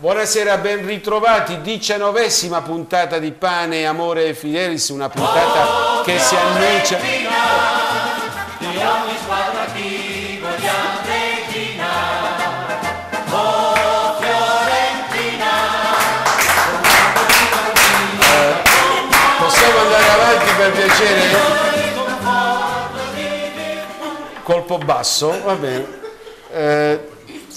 Buonasera, ben ritrovati, diciannovesima puntata di Pane, Amore e Fidelis, una puntata che si annuncia... Oh avanti per piacere? Colpo basso, va bene. Eh,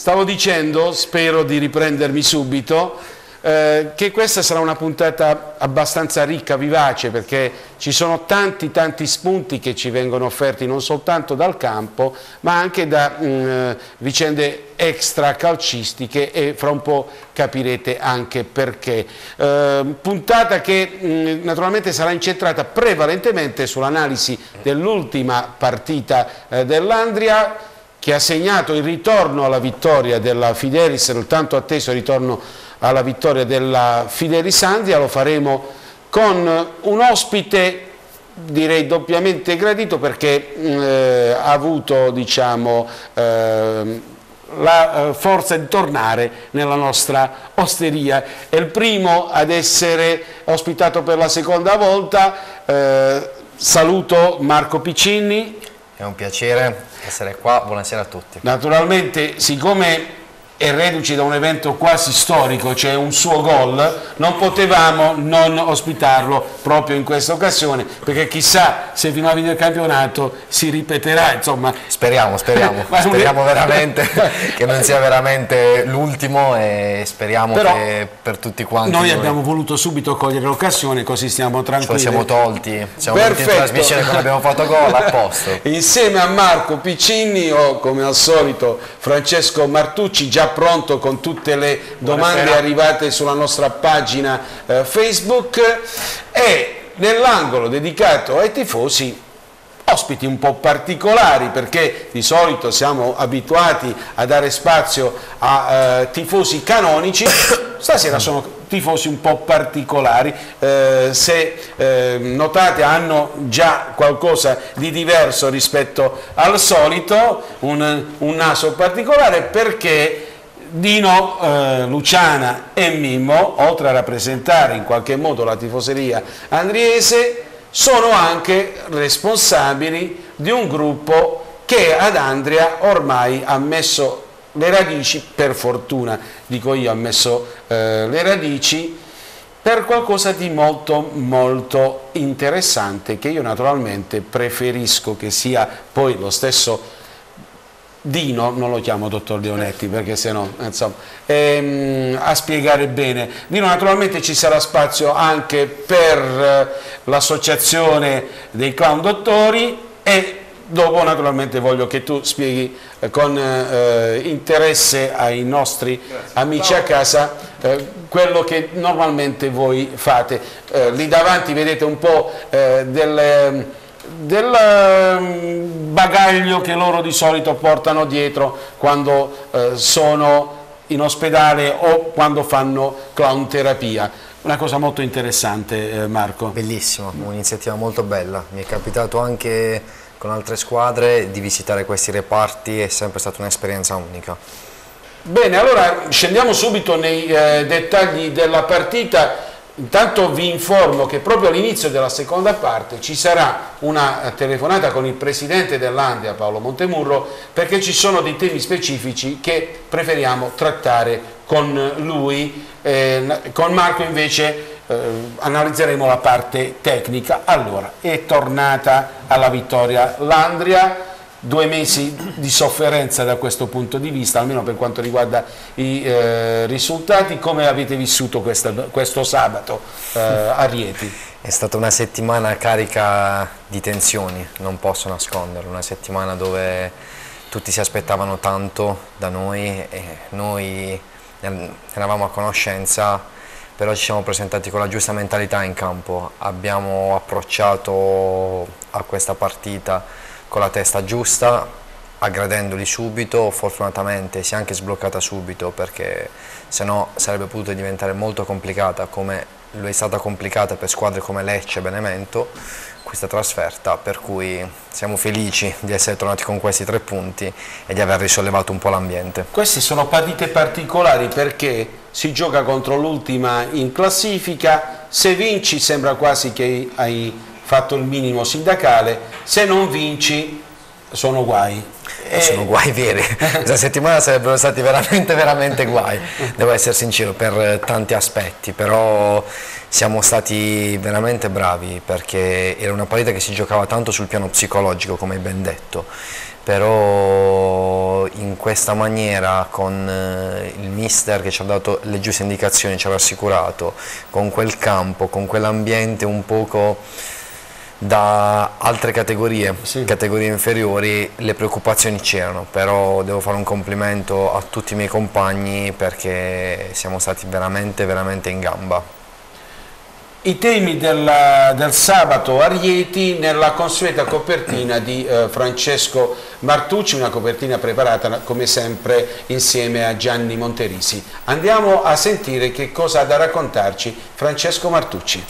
stavo dicendo, spero di riprendermi subito, eh, che questa sarà una puntata abbastanza ricca, vivace, perché ci sono tanti tanti spunti che ci vengono offerti non soltanto dal campo, ma anche da mh, vicende extra calcistiche e fra un po' capirete anche perché. Eh, puntata che mh, naturalmente sarà incentrata prevalentemente sull'analisi dell'ultima partita eh, dell'Andria, che ha segnato il ritorno alla vittoria della Fidelis, il tanto atteso ritorno alla vittoria della Fidelis Andria, lo faremo con un ospite direi doppiamente gradito perché eh, ha avuto diciamo, eh, la eh, forza di tornare nella nostra osteria. È il primo ad essere ospitato per la seconda volta, eh, saluto Marco Piccinni. È un piacere essere qua, buonasera a tutti. Naturalmente, siccome è reduce da un evento quasi storico, cioè un suo gol, non potevamo non ospitarlo proprio in questa occasione, perché chissà se fino alla fine del campionato si ripeterà, insomma. Speriamo, speriamo, speriamo veramente che non sia veramente l'ultimo e speriamo Però che per tutti quanti... Noi, noi abbiamo voluto subito cogliere l'occasione, così stiamo tranquilli. Ce lo siamo tolti, siamo venuti in trasmissione quando abbiamo fatto gol, a posto. Insieme a Marco Piccini o come al solito Francesco Martucci, già pronto con tutte le domande Buonasera. arrivate sulla nostra pagina eh, Facebook. E nell'angolo dedicato ai tifosi ospiti un po' particolari perché di solito siamo abituati a dare spazio a eh, tifosi canonici, stasera sono tifosi un po' particolari, eh, se eh, notate hanno già qualcosa di diverso rispetto al solito, un, un naso particolare perché Dino, eh, Luciana e Mimmo, oltre a rappresentare in qualche modo la tifoseria andriese, sono anche responsabili di un gruppo che ad Andria ormai ha messo le radici, per fortuna dico io, ha messo eh, le radici per qualcosa di molto molto interessante che io naturalmente preferisco che sia poi lo stesso Dino, non lo chiamo dottor Leonetti perché se no, insomma, ehm, a spiegare bene. Dino naturalmente ci sarà spazio anche per eh, l'associazione dei clown dottori e dopo naturalmente voglio che tu spieghi eh, con eh, interesse ai nostri Grazie. amici a casa eh, quello che normalmente voi fate. Lì davanti vedete un po' delle del ehm, bagaglio che loro di solito portano dietro quando eh, sono in ospedale o quando fanno clown terapia. Una cosa molto interessante eh, Marco. Bellissimo, un'iniziativa molto bella. Mi è capitato anche con altre squadre di visitare questi reparti, è sempre stata un'esperienza unica. Bene, allora scendiamo subito nei eh, dettagli della partita. Intanto vi informo che proprio all'inizio della seconda parte ci sarà una telefonata con il presidente dell'Andia, Paolo Montemurro, perché ci sono dei temi specifici che preferiamo trattare con lui. Eh, con Marco invece eh, analizzeremo la parte tecnica. Allora, è tornata alla vittoria l'Andria due mesi di sofferenza da questo punto di vista, almeno per quanto riguarda i eh, risultati. Come avete vissuto questa, questo sabato eh, a Rieti? È stata una settimana carica di tensioni, non posso nasconderlo, una settimana dove tutti si aspettavano tanto da noi e noi ne eravamo a conoscenza, però ci siamo presentati con la giusta mentalità in campo, abbiamo approcciato a questa partita con la testa giusta, aggradendoli subito, fortunatamente si è anche sbloccata subito perché se no sarebbe potuto diventare molto complicata come lo è stata complicata per squadre come Lecce e Benevento questa trasferta per cui siamo felici di essere tornati con questi tre punti e di aver risollevato un po' l'ambiente. Queste sono partite particolari perché si gioca contro l'ultima in classifica, se vinci sembra quasi che hai fatto il minimo sindacale, se non vinci sono guai. E... Sono guai veri, questa settimana sarebbero stati veramente veramente guai, devo essere sincero per tanti aspetti, però siamo stati veramente bravi perché era una partita che si giocava tanto sul piano psicologico come hai ben detto, però in questa maniera con eh, il mister che ci ha dato le giuste indicazioni, ci ha rassicurato, con quel campo, con quell'ambiente un poco da altre categorie, sì. categorie inferiori, le preoccupazioni c'erano, però devo fare un complimento a tutti i miei compagni perché siamo stati veramente, veramente in gamba. I temi del, del sabato a Rieti nella consueta copertina di eh, Francesco Martucci, una copertina preparata come sempre insieme a Gianni Monterisi. Andiamo a sentire che cosa ha da raccontarci Francesco Martucci.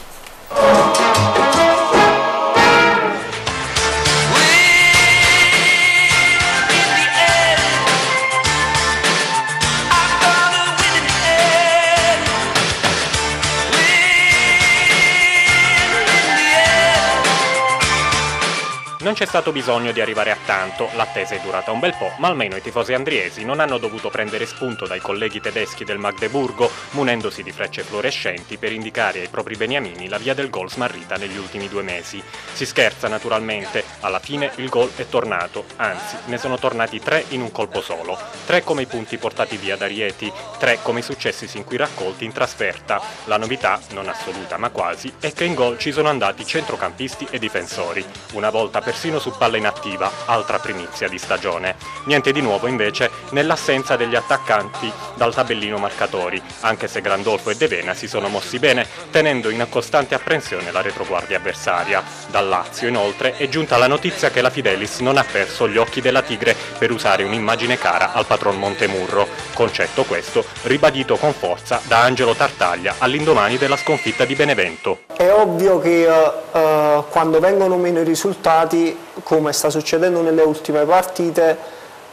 Non c'è stato bisogno di arrivare a tanto, l'attesa è durata un bel po', ma almeno i tifosi andriesi non hanno dovuto prendere spunto dai colleghi tedeschi del Magdeburgo, munendosi di frecce fluorescenti per indicare ai propri beniamini la via del gol smarrita negli ultimi due mesi. Si scherza naturalmente, alla fine il gol è tornato, anzi ne sono tornati tre in un colpo solo, tre come i punti portati via da Rieti, tre come i successi sin qui raccolti in trasferta. La novità, non assoluta ma quasi, è che in gol ci sono andati centrocampisti e difensori, una volta per persino su palla inattiva, altra primizia di stagione. Niente di nuovo invece nell'assenza degli attaccanti dal tabellino marcatori, anche se Grandolfo e De Vena si sono mossi bene, tenendo in costante apprensione la retroguardia avversaria. Dal Lazio inoltre è giunta la notizia che la Fidelis non ha perso gli occhi della Tigre per usare un'immagine cara al patron Montemurro, concetto questo ribadito con forza da Angelo Tartaglia all'indomani della sconfitta di Benevento. È ovvio che uh, quando vengono meno i risultati come sta succedendo nelle ultime partite,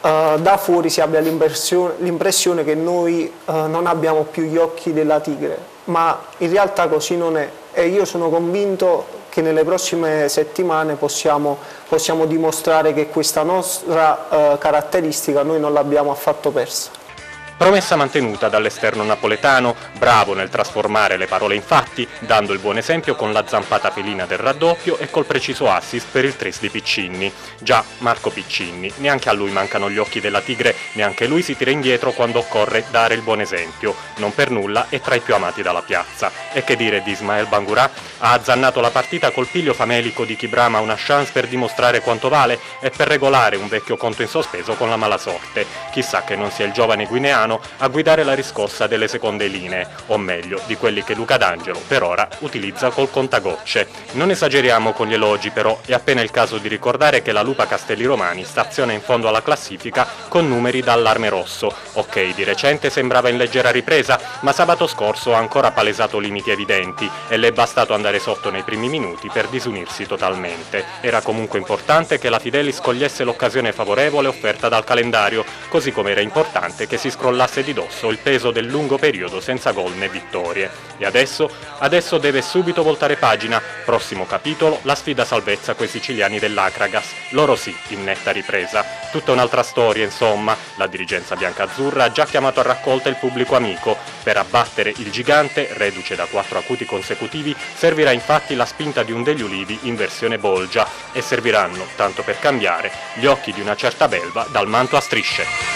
uh, da fuori si abbia l'impressione che noi uh, non abbiamo più gli occhi della tigre, ma in realtà così non è e io sono convinto che nelle prossime settimane possiamo, possiamo dimostrare che questa nostra uh, caratteristica noi non l'abbiamo affatto persa. Promessa mantenuta dall'esterno napoletano, bravo nel trasformare le parole in fatti, dando il buon esempio con la zampata felina del raddoppio e col preciso assist per il tris di Piccini. Già, Marco Piccini, neanche a lui mancano gli occhi della tigre, neanche lui si tira indietro quando occorre dare il buon esempio. Non per nulla è tra i più amati dalla piazza. E che dire di Ismael Bangurà? Ha azzannato la partita col piglio famelico di chi brama una chance per dimostrare quanto vale e per regolare un vecchio conto in sospeso con la mala sorte. Chissà che non sia il giovane guineano Milano a guidare la riscossa delle seconde linee, o meglio, di quelli che Luca D'Angelo per ora utilizza col contagocce. Non esageriamo con gli elogi però, è appena il caso di ricordare che la Lupa Castelli Romani staziona in fondo alla classifica con numeri da allarme rosso. Ok, di recente sembrava in leggera ripresa, ma sabato scorso ha ancora palesato limiti evidenti e le è bastato andare sotto nei primi minuti per disunirsi totalmente. Era comunque importante che la Fidelis cogliesse l'occasione favorevole offerta dal calendario, così come era importante che si scrollasse crollasse di dosso il peso del lungo periodo senza gol né vittorie. E adesso? Adesso deve subito voltare pagina. Prossimo capitolo, la sfida salvezza coi siciliani dell'Acragas. Loro sì, in netta ripresa. Tutta un'altra storia, insomma. La dirigenza biancazzurra ha già chiamato a raccolta il pubblico amico. Per abbattere il gigante, reduce da quattro acuti consecutivi, servirà infatti la spinta di un degli ulivi in versione bolgia e serviranno, tanto per cambiare, gli occhi di una certa belva dal manto a strisce.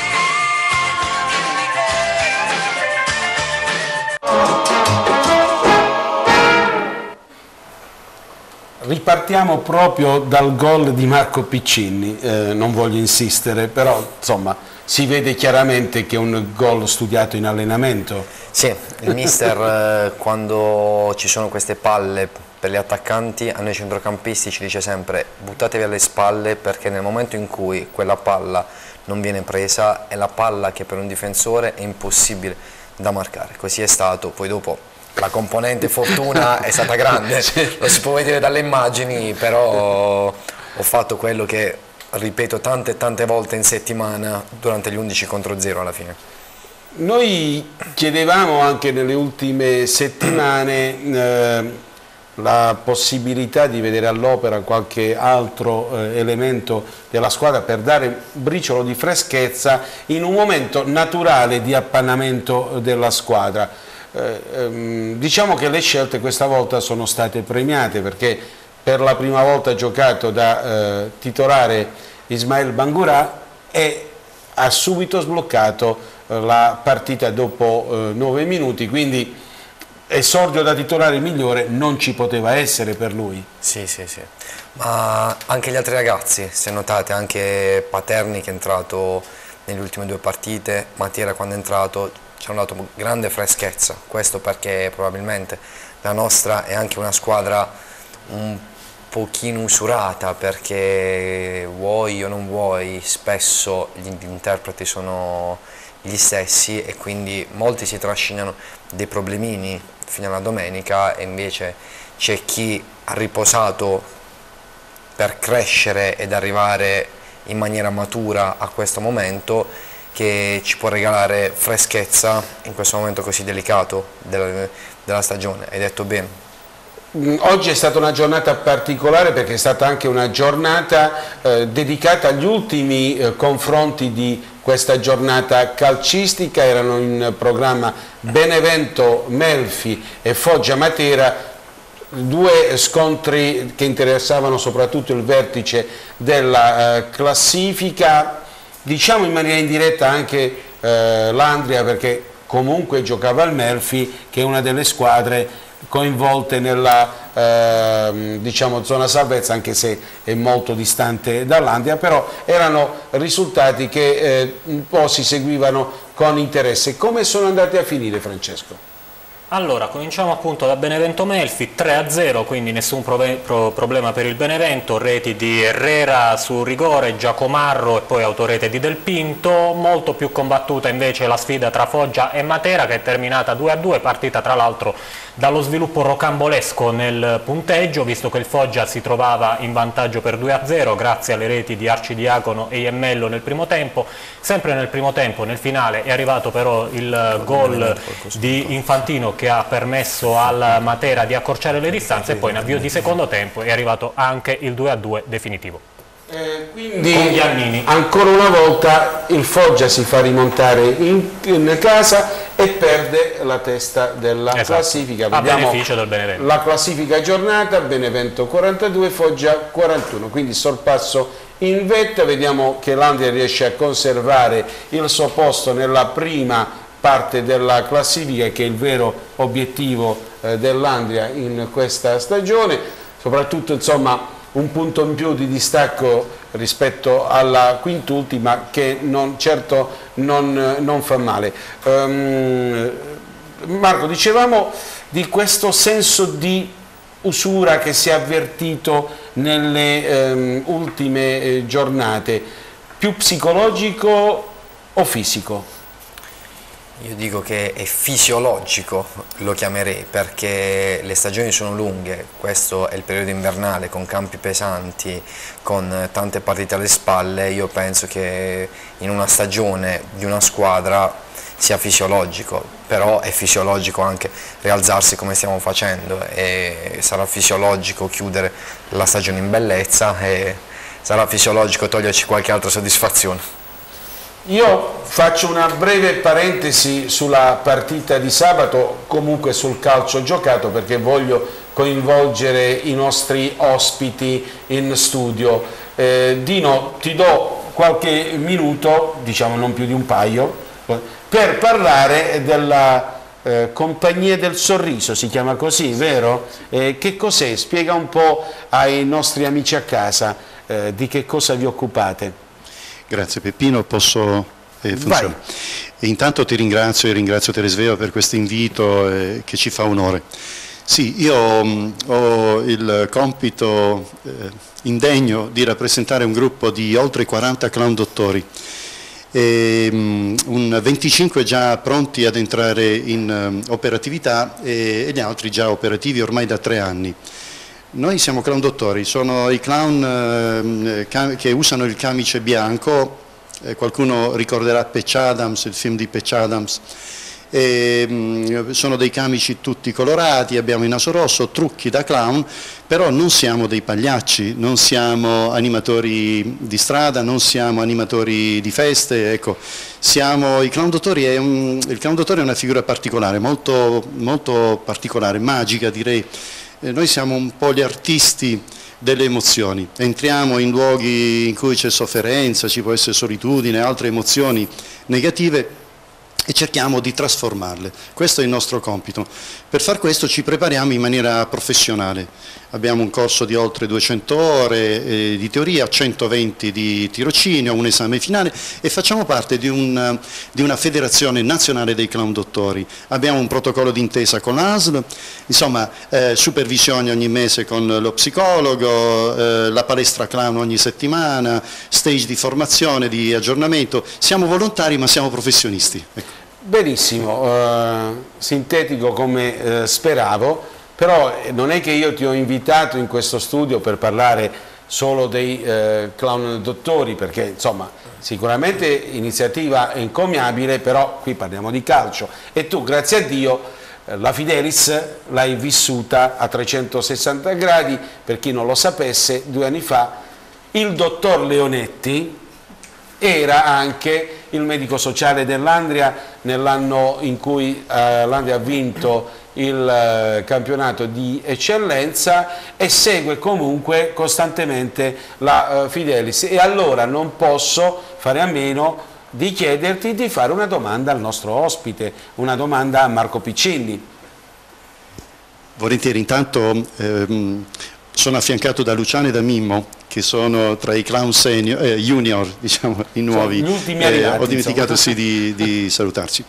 Ripartiamo proprio dal gol di Marco Piccini, eh, non voglio insistere, però insomma si vede chiaramente che è un gol studiato in allenamento. Sì, il mister eh, quando ci sono queste palle per gli attaccanti, a noi centrocampisti ci dice sempre buttatevi alle spalle perché nel momento in cui quella palla non viene presa è la palla che per un difensore è impossibile da marcare, così è stato, poi dopo la componente fortuna è stata grande, lo si può vedere dalle immagini, però ho fatto quello che ripeto tante e tante volte in settimana durante gli 11 contro 0 alla fine. Noi chiedevamo anche nelle ultime settimane eh, la possibilità di vedere all'opera qualche altro eh, elemento della squadra per dare un briciolo di freschezza in un momento naturale di appannamento della squadra. Eh, ehm, diciamo che le scelte questa volta sono state premiate perché per la prima volta ha giocato da eh, titolare Ismail Bangura e ha subito sbloccato eh, la partita dopo eh, nove minuti, quindi esordio da titolare migliore non ci poteva essere per lui. Sì, sì, sì, ma anche gli altri ragazzi, se notate, anche Paterni che è entrato nelle ultime due partite, Mattiera quando è entrato ci hanno dato grande freschezza, questo perché probabilmente la nostra è anche una squadra un pochino usurata perché vuoi o non vuoi, spesso gli interpreti sono gli stessi e quindi molti si trascinano dei problemini fino alla domenica e invece c'è chi ha riposato per crescere ed arrivare in maniera matura a questo momento che ci può regalare freschezza in questo momento così delicato della, della stagione. Hai detto bene. Mm, oggi è stata una giornata particolare perché è stata anche una giornata eh, dedicata agli ultimi eh, confronti di questa giornata calcistica, erano in programma Benevento Melfi e Foggia Matera, due scontri che interessavano soprattutto il vertice della eh, classifica, diciamo in maniera indiretta anche eh, l'Andria perché comunque giocava al Melfi che è una delle squadre coinvolte nella eh, diciamo, zona salvezza anche se è molto distante dall'Andia però erano risultati che eh, un po' si seguivano con interesse come sono andati a finire Francesco? Allora, cominciamo appunto da Benevento Melfi, 3-0, quindi nessun pro problema per il Benevento, reti di Herrera su rigore, Giacomarro e poi autorete di Del Pinto, molto più combattuta invece la sfida tra Foggia e Matera che è terminata 2-2, partita tra l'altro dallo sviluppo rocambolesco nel punteggio, visto che il Foggia si trovava in vantaggio per 2-0 grazie alle reti di Arcidiacono e Iemmello nel primo tempo, sempre nel primo tempo, nel finale è arrivato però il gol di Infantino che ha permesso al Matera di accorciare le distanze e poi in avvio di secondo tempo è arrivato anche il 2-2 definitivo. Eh, quindi ancora una volta il Foggia si fa rimontare in, in casa e perde la testa della esatto. classifica. Beneficio del. La classifica giornata, Benevento 42, Foggia 41, quindi sorpasso in vetta, vediamo che l'Andria riesce a conservare il suo posto nella prima parte della classifica che è il vero obiettivo eh, dell'Andria in questa stagione, soprattutto insomma un punto in più di distacco rispetto alla quintultima che non, certo non, non, fa male. Um, Marco, dicevamo di questo senso di usura che si è avvertito nelle um, ultime eh, giornate, più psicologico o fisico? Io dico che è fisiologico, lo chiamerei, perché le stagioni sono lunghe, questo è il periodo invernale con campi pesanti, con tante partite alle spalle, io penso che in una stagione di una squadra sia fisiologico, però è fisiologico anche rialzarsi come stiamo facendo. E sarà fisiologico chiudere la stagione in bellezza e sarà fisiologico toglierci qualche altra soddisfazione. Io faccio una breve parentesi sulla partita di sabato, comunque sul calcio giocato perché voglio coinvolgere i nostri ospiti in studio. Eh, Dino, ti do qualche minuto, diciamo non più di un paio, per parlare della eh, Compagnia del Sorriso, si chiama così, vero? Eh, che cos'è? Spiega un po' ai nostri amici a casa eh, di che cosa vi occupate. Grazie Peppino, posso eh, funzionare. Intanto ti ringrazio e ringrazio Teresveva per questo invito eh, che ci fa onore. Sì, io mh, ho il compito eh, indegno di rappresentare un gruppo di oltre 40 clown dottori, e, mh, un 25 già pronti ad entrare in uh, operatività e, e, gli altri già operativi ormai da tre anni. Noi siamo clown dottori, sono i clown uh, che usano il camice bianco, eh, qualcuno ricorderà Patch Adams, il film di Patch Adams, e, mh, sono dei camici tutti colorati, abbiamo il naso rosso, trucchi da clown, però non siamo dei pagliacci, non siamo animatori di strada, non siamo animatori di feste, ecco, siamo, il, clown è un, il clown dottore è una figura particolare, molto, molto particolare, magica direi, eh, noi siamo un po' gli artisti delle emozioni, entriamo in luoghi in cui c'è sofferenza, ci può essere solitudine, altre emozioni negative e cerchiamo di trasformarle. Questo è il nostro compito. Per far questo ci prepariamo in maniera professionale. Abbiamo un corso di oltre 200 ore eh, di teoria, 120 di tirocinio, un esame finale e facciamo parte di, un, di una federazione nazionale dei clown dottori. Abbiamo un protocollo d'intesa con l'ASL, insomma eh, supervisione ogni mese con lo psicologo, eh, la palestra clown ogni settimana, stage di formazione, di aggiornamento. Siamo volontari ma siamo professionisti. Ecco. Benissimo, eh, sintetico come eh, speravo, però non è che io ti ho invitato in questo studio per parlare solo dei eh, clown dottori, perché insomma sicuramente iniziativa encomiabile, però qui parliamo di calcio. E tu grazie a Dio eh, la Fidelis l'hai vissuta a 360 gradi, per chi non lo sapesse, due anni fa il dottor Leonetti era anche il medico sociale dell'Andria nell'anno in cui eh, l'Andria ha vinto il eh, campionato di eccellenza e segue comunque costantemente la eh, Fidelis e allora non posso fare a meno di chiederti di fare una domanda al nostro ospite, una domanda a Marco Piccilli. Volentieri, intanto ehm, sono affiancato da Luciano e da Mimmo che sono tra i clown senior, eh, junior, diciamo, i nuovi. Gli ultimi arrivati, eh, ho dimenticato sì, di, di salutarci.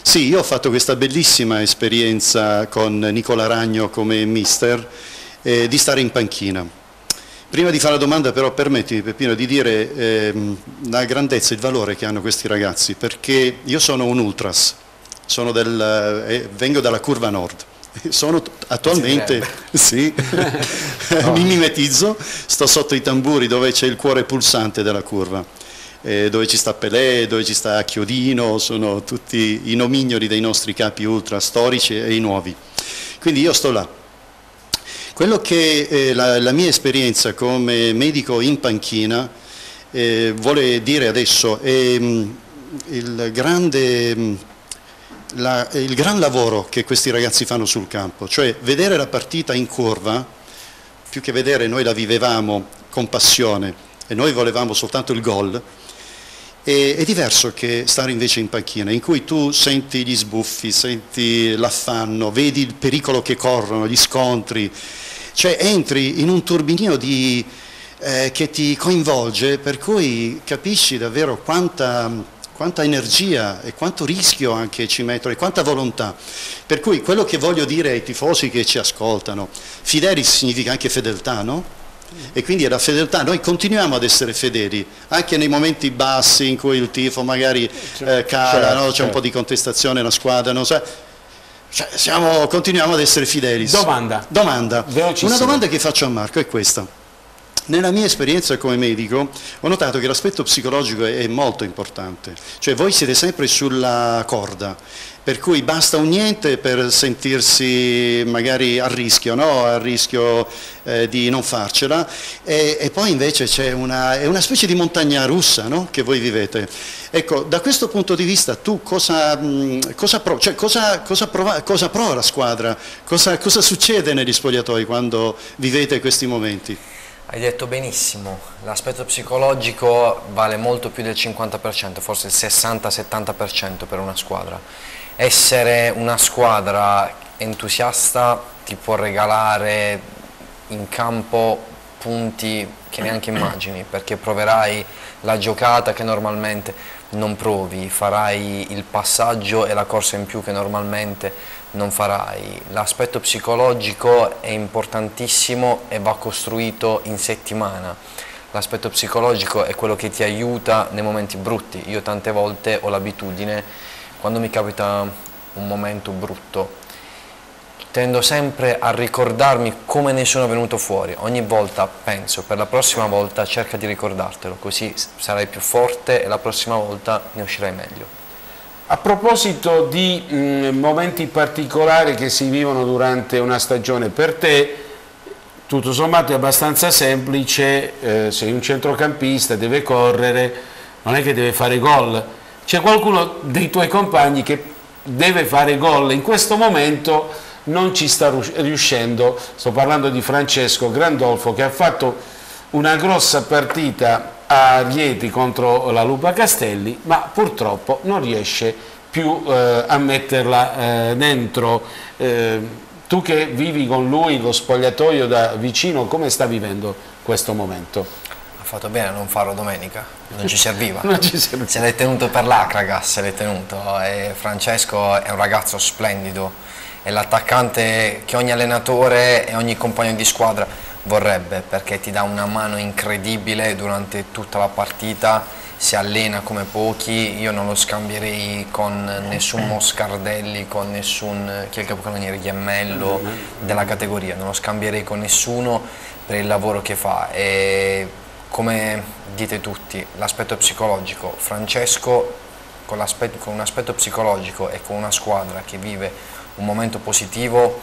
Sì, io ho fatto questa bellissima esperienza con Nicola Ragno come mister eh, di stare in panchina. Prima di fare la domanda però permettimi Peppino di dire ehm, la grandezza e il valore che hanno questi ragazzi perché io sono un ultras, sono del, eh, vengo dalla curva nord sono attualmente, sì, no. mi mimetizzo, sto sotto i tamburi dove c'è il cuore pulsante della curva, eh, dove ci sta Pelé, dove ci sta Chiodino, sono tutti i nomignoli dei nostri capi ultra storici e i nuovi. Quindi io sto là. Quello che eh, la, la, mia esperienza come medico in panchina eh, vuole dire adesso è mh, mm, il grande... Mh, mm, la, il gran lavoro che questi ragazzi fanno sul campo, cioè vedere la partita in curva, più che vedere noi la vivevamo con passione e noi volevamo soltanto il gol, è, è diverso che stare invece in panchina, in cui tu senti gli sbuffi, senti l'affanno, vedi il pericolo che corrono, gli scontri, cioè entri in un turbinio di, eh, che ti coinvolge, per cui capisci davvero quanta quanta energia e quanto rischio anche ci mettono e quanta volontà. Per cui quello che voglio dire ai tifosi che ci ascoltano, fidelis significa anche fedeltà, no? E quindi è la fedeltà, noi continuiamo ad essere fedeli, anche nei momenti bassi in cui il tifo magari eh, cala, certo, no? c'è certo. un po' di contestazione nella squadra, non so. Cioè, siamo, continuiamo ad essere fedeli. Domanda. Domanda. Una domanda che faccio a Marco è questa. Nella mia esperienza come medico ho notato che l'aspetto psicologico è molto importante, cioè voi siete sempre sulla corda, per cui basta un niente per sentirsi magari a rischio, no? a rischio eh, di non farcela e, e poi invece c'è una, una, specie di montagna russa no? che voi vivete. Ecco, da questo punto di vista tu cosa, cosa, prov cioè, cosa, cosa, prova, prova la squadra? Cosa succede negli spogliatoi quando vivete questi momenti? Hai detto benissimo, l'aspetto psicologico vale molto più del 50%, forse il 60-70% per una squadra. Essere una squadra entusiasta ti può regalare in campo punti che neanche immagini, perché proverai la giocata che normalmente non provi, farai il passaggio e la corsa in più che normalmente non farai. L'aspetto psicologico è importantissimo e va costruito in settimana. L'aspetto psicologico è quello che ti aiuta nei momenti brutti. Io tante volte ho l'abitudine, quando mi capita un momento brutto, tendo sempre a ricordarmi come ne sono venuto fuori. Ogni volta penso, per la prossima volta cerca di ricordartelo, così sarai più forte e la prossima volta ne uscirai meglio. A proposito di mh, momenti particolari che si vivono durante una stagione, per te tutto sommato è abbastanza semplice, eh, sei un centrocampista, deve correre, non è che deve fare gol, c'è qualcuno dei tuoi compagni che deve fare gol, in questo momento non ci sta riuscendo, sto parlando di Francesco Grandolfo che ha fatto una grossa partita a Rieti contro la Lupa Castelli ma purtroppo non riesce più eh, a metterla eh, dentro. Eh, tu che vivi con lui lo spogliatoio da vicino, come sta vivendo questo momento? Ha fatto bene a non farlo domenica, non ci serviva. non ci serviva. Se l'hai tenuto per l'acraga, se l'hai tenuto. E Francesco è un ragazzo splendido, è l'attaccante che ogni allenatore e ogni compagno di squadra vorrebbe perché ti dà una mano incredibile durante tutta la partita, si allena come pochi, io non lo scambierei con nessun Moscardelli, con nessun, chi è il capocannoniere, Ghiemmello della categoria, non lo scambierei con nessuno per il lavoro che fa. E come dite tutti, l'aspetto psicologico, Francesco con, con un aspetto psicologico e con una squadra che vive un momento positivo,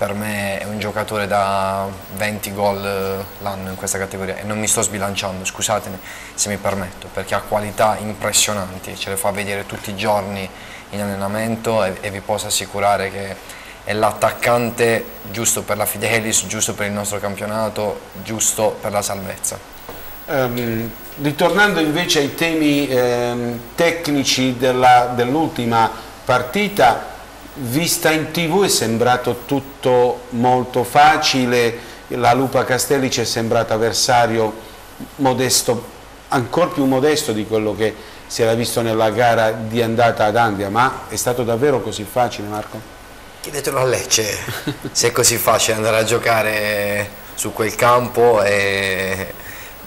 per me è un giocatore da 20 gol eh, l'anno in questa categoria e non mi sto sbilanciando, scusatemi se mi permetto, perché ha qualità impressionanti, ce le fa vedere tutti i giorni in allenamento e, e vi posso assicurare che è l'attaccante giusto per la Fidelis, giusto per il nostro campionato, giusto per la salvezza. Um, ritornando invece ai temi um, tecnici dell'ultima partita, vista in tv è sembrato tutto molto facile, la Lupa Castelli ci è sembrato avversario modesto, ancora più modesto di quello che si era visto nella gara di andata ad Andia, ma è stato davvero così facile Marco? Chiedetelo a Lecce se è così facile andare a giocare su quel campo e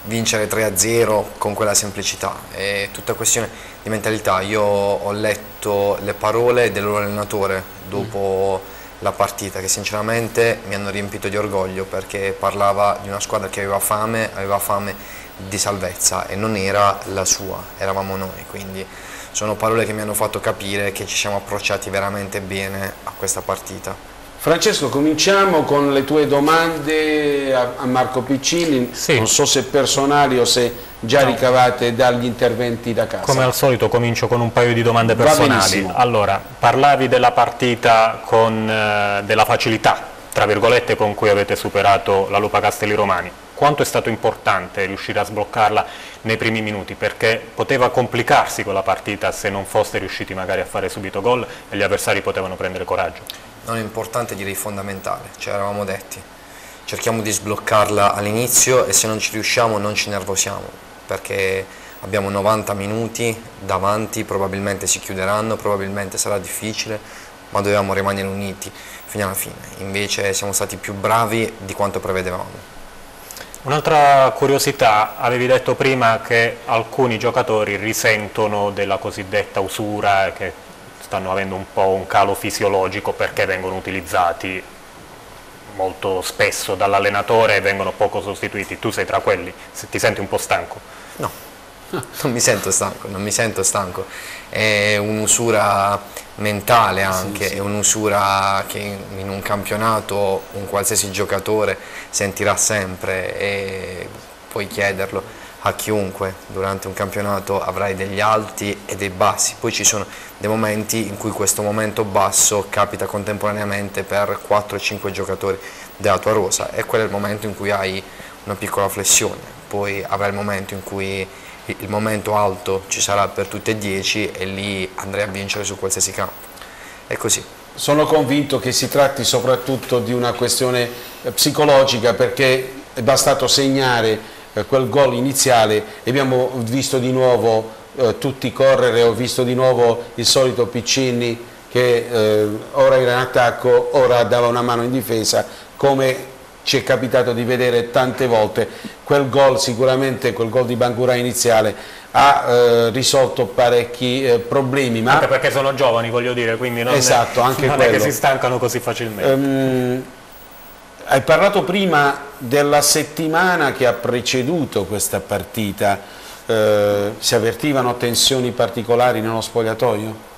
vincere 3-0 con quella semplicità, è tutta questione di mentalità. Io ho letto le parole del loro allenatore dopo la partita che sinceramente mi hanno riempito di orgoglio perché parlava di una squadra che aveva fame, aveva fame di salvezza e non era la sua, eravamo noi, quindi sono parole che mi hanno fatto capire che ci siamo approcciati veramente bene a questa partita. Francesco, cominciamo con le tue domande a, Marco Piccini, sì. non so se personali o se già no. ricavate dagli interventi da casa. Come al solito comincio con un paio di domande personali. Allora, parlavi della partita con eh, della facilità, tra virgolette, con cui avete superato la Lupa Castelli Romani. Quanto è stato importante riuscire a sbloccarla nei primi minuti? Perché poteva complicarsi quella partita se non foste riusciti magari a fare subito gol e gli avversari potevano prendere coraggio non importante direi fondamentale, ci cioè eravamo detti, cerchiamo di sbloccarla all'inizio e se non ci riusciamo non ci nervosiamo, perché abbiamo 90 minuti davanti, probabilmente si chiuderanno, probabilmente sarà difficile, ma dovevamo rimanere uniti fino alla fine, invece siamo stati più bravi di quanto prevedevamo. Un'altra curiosità, avevi detto prima che alcuni giocatori risentono della cosiddetta usura che stanno avendo un po' un calo fisiologico perché vengono utilizzati molto spesso dall'allenatore e vengono poco sostituiti. Tu sei tra quelli, se ti senti un po' stanco? No, non mi sento stanco, non mi sento stanco. È un'usura mentale anche, sì, sì. è un'usura che in un campionato un qualsiasi giocatore sentirà sempre e puoi chiederlo a chiunque durante un campionato avrai degli alti e dei bassi, poi ci sono dei momenti in cui questo momento basso capita contemporaneamente per 4-5 giocatori della tua rosa e quello è il momento in cui hai una piccola flessione, poi avrai il momento in cui il momento alto ci sarà per tutti e 10 e lì andrai a vincere su qualsiasi campo, è così. Sono convinto che si tratti soprattutto di una questione eh, psicologica perché è bastato segnare quel gol iniziale e abbiamo visto di nuovo eh, tutti correre, ho visto di nuovo il solito Piccini che eh, ora era in attacco, ora dava una mano in difesa, come ci è capitato di vedere tante volte, quel gol sicuramente, quel gol di Bangura iniziale ha eh, risolto parecchi eh, problemi. Ma... Anche perché sono giovani, voglio dire, quindi non, esatto, anche non è che si stancano così facilmente. Um, hai parlato prima della settimana che ha preceduto questa partita, eh, si avvertivano tensioni particolari nello spogliatoio?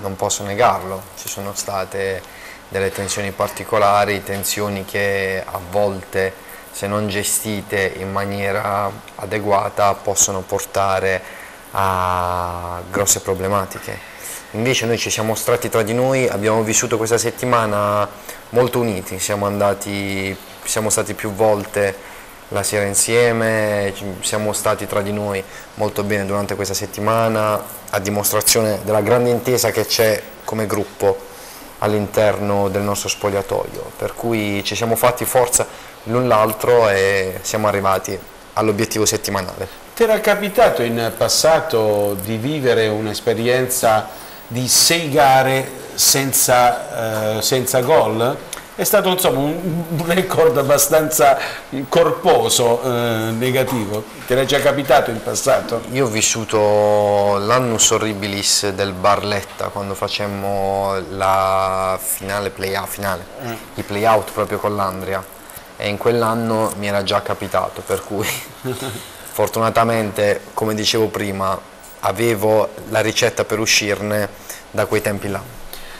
non posso negarlo, ci sono state delle tensioni particolari, tensioni che a volte se non gestite in maniera adeguata possono portare a grosse problematiche. Invece noi ci siamo stati tra di noi, abbiamo vissuto questa settimana molto uniti, siamo, andati, siamo stati più volte la sera insieme, siamo stati tra di noi molto bene durante questa settimana, a dimostrazione della grande intesa che c'è come gruppo all'interno del nostro spogliatoio, per cui ci siamo fatti forza l'un l'altro e siamo arrivati all'obiettivo settimanale. Ti era capitato in passato di vivere un'esperienza di sei gare senza, eh, senza gol? è stato insomma, un, un record abbastanza corposo, eh, negativo. Ti era già capitato in passato? Io ho vissuto l'annus horribilis del Barletta quando facemmo la finale play-out, finale, mm. i play-out proprio con l'Andria e in quell'anno mi era già capitato, per cui fortunatamente, come dicevo prima, avevo la ricetta per uscirne da quei tempi là.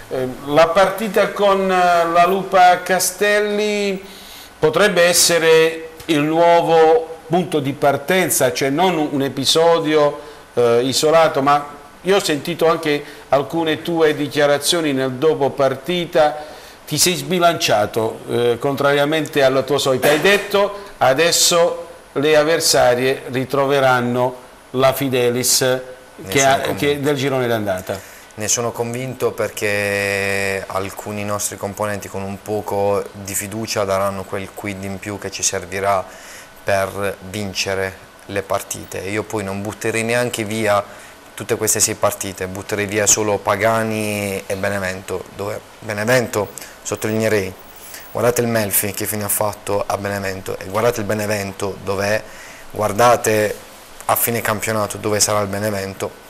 Ehm, la partita con eh, la Lupa Castelli potrebbe essere il nuovo punto di partenza, cioè non un episodio eh, isolato, ma io ho sentito anche alcune tue dichiarazioni nel dopo partita, ti sei sbilanciato, eh, contrariamente alla tua solita, hai detto adesso le avversarie ritroveranno la Fidelis che ha, che del girone d'andata. Ne sono convinto perché alcuni nostri componenti con un poco di fiducia daranno quel quid in più che ci servirà per vincere le partite. Io poi non butterei neanche via tutte queste sei partite, butterei via solo Pagani e Benevento, dove Benevento sottolineerei, guardate il Melfi che fine ha fatto a Benevento e guardate il Benevento dov'è, guardate a fine campionato dove sarà il Benevento.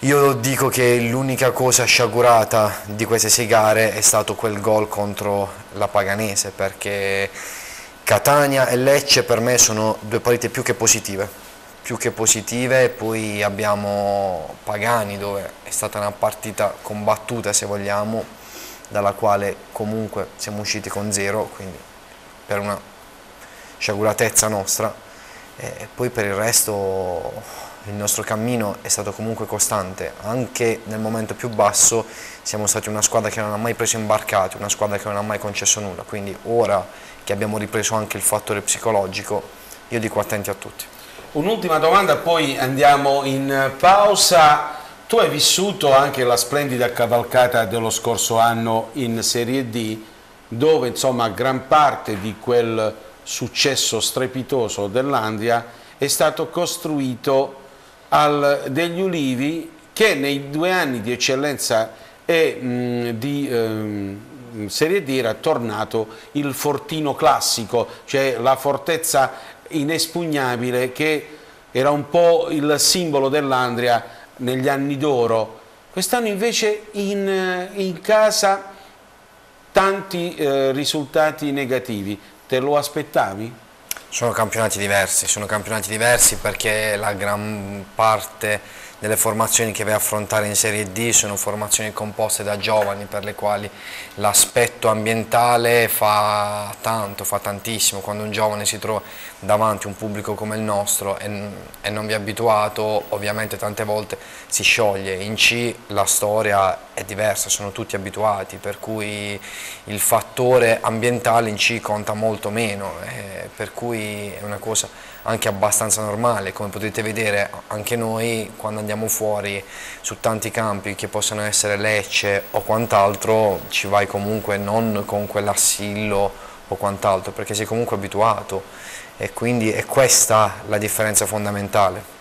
Io dico che l'unica cosa sciagurata di queste sei gare è stato quel gol contro la Paganese perché Catania e Lecce per me sono due partite più che positive. Più che positive poi abbiamo Pagani dove è stata una partita combattuta se vogliamo dalla quale comunque siamo usciti con zero quindi per una sciaguratezza nostra e poi per il resto il nostro cammino è stato comunque costante, anche nel momento più basso siamo stati una squadra che non ha mai preso imbarcati, una squadra che non ha mai concesso nulla, quindi ora che abbiamo ripreso anche il fattore psicologico, io dico attenti a tutti. Un'ultima domanda, poi andiamo in pausa. Tu hai vissuto anche la splendida cavalcata dello scorso anno in Serie D, dove insomma gran parte di quel successo strepitoso dell'Andria è stato costruito al, degli ulivi che nei due anni di eccellenza e mh, di ehm, Serie D era tornato il fortino classico, cioè la fortezza inespugnabile che era un po' il simbolo dell'Andria negli anni d'oro. Quest'anno invece in, in, casa tanti eh, risultati negativi. Te lo aspettavi? Sono campionati diversi, sono campionati diversi perché la gran parte delle formazioni che vai a affrontare in Serie D sono formazioni composte da giovani per le quali l'aspetto ambientale fa tanto, fa tantissimo, quando un giovane si trova davanti a un pubblico come il nostro e, e non vi è abituato ovviamente tante volte si scioglie, in C la storia è diversa, sono tutti abituati per cui il fattore ambientale in C conta molto meno, eh, per cui è una cosa anche abbastanza normale, come potete vedere anche noi quando andiamo fuori su tanti campi che possono essere Lecce o quant'altro ci vai comunque non con quell'assillo o quant'altro perché sei comunque abituato e quindi è questa la differenza fondamentale.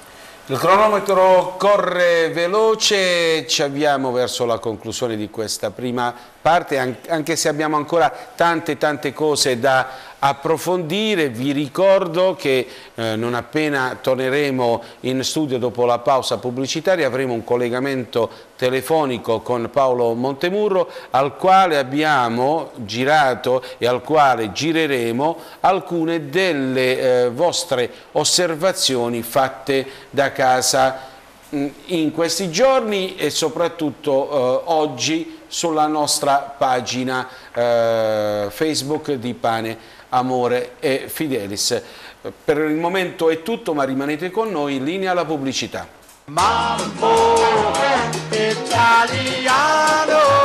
Il cronometro corre veloce, ci avviamo verso la conclusione di questa prima parte, anche se abbiamo ancora tante tante cose da approfondire. Vi ricordo che eh, non appena torneremo in studio dopo la pausa pubblicitaria avremo un collegamento telefonico con Paolo Montemurro al quale abbiamo girato e al quale gireremo alcune delle eh, vostre osservazioni fatte da casa in questi giorni e soprattutto eh, oggi sulla nostra pagina eh, Facebook di Pane, Amore e Fidelis. Per il momento è tutto, ma rimanete con noi, in linea alla pubblicità. Mambo italiano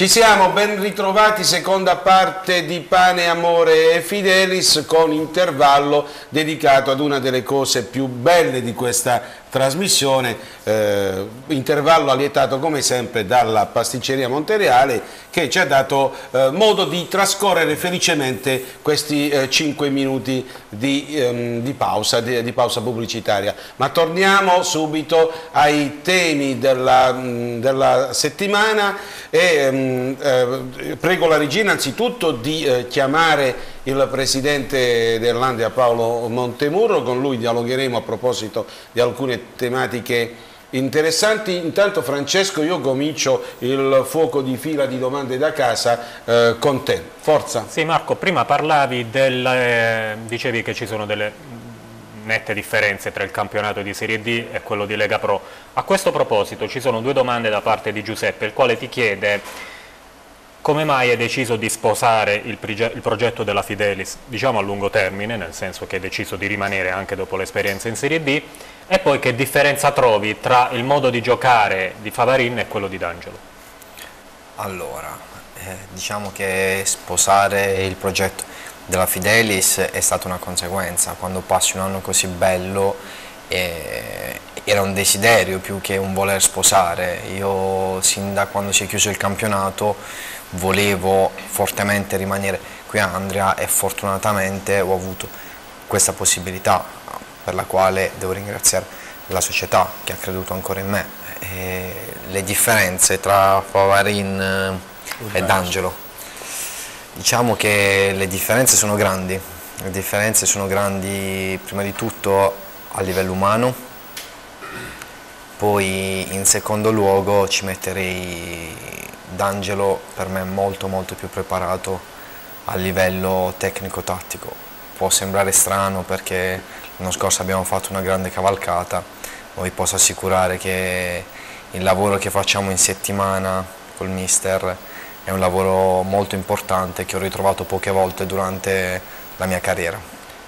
Ci siamo, ben ritrovati, seconda parte di Pane, Amore e Fidelis con intervallo dedicato ad una delle cose più belle di questa trasmissione, eh, intervallo allietato come sempre dalla pasticceria Montereale che ci ha dato eh, modo di trascorrere felicemente questi eh, 5 minuti di, ehm, di, pausa, di, di, pausa, pubblicitaria. Ma torniamo subito ai temi della, della settimana e ehm, eh, prego la regina anzitutto di eh, chiamare il presidente dell'Andia Paolo Montemurro, con lui dialogheremo a proposito di alcune tematiche interessanti. Intanto Francesco io comincio il fuoco di fila di domande da casa eh, con te. Forza. Sì Marco, prima parlavi del, eh, dicevi che ci sono delle nette differenze tra il campionato di Serie D e quello di Lega Pro. A questo proposito ci sono due domande da parte di Giuseppe, il quale ti chiede come mai hai deciso di sposare il, il, progetto della Fidelis, diciamo a lungo termine, nel senso che hai deciso di rimanere anche dopo l'esperienza in Serie D, e poi che differenza trovi tra il modo di giocare di Favarin e quello di D'Angelo? Allora, eh, diciamo che sposare il progetto della Fidelis è stata una conseguenza, quando passi un anno così bello eh, era un desiderio più che un voler sposare, io sin da quando si è chiuso il campionato volevo fortemente rimanere qui a Andria e fortunatamente ho avuto questa possibilità per la quale devo ringraziare la società che ha creduto ancora in me. E le differenze tra Favarin e D'Angelo, diciamo che le differenze sono grandi, le differenze sono grandi prima di tutto a livello umano, poi in secondo luogo ci metterei D'Angelo per me è molto molto più preparato a livello tecnico-tattico. Può sembrare strano perché l'anno scorso abbiamo fatto una grande cavalcata, ma vi posso assicurare che il lavoro che facciamo in settimana col mister è un lavoro molto importante che ho ritrovato poche volte durante la mia carriera.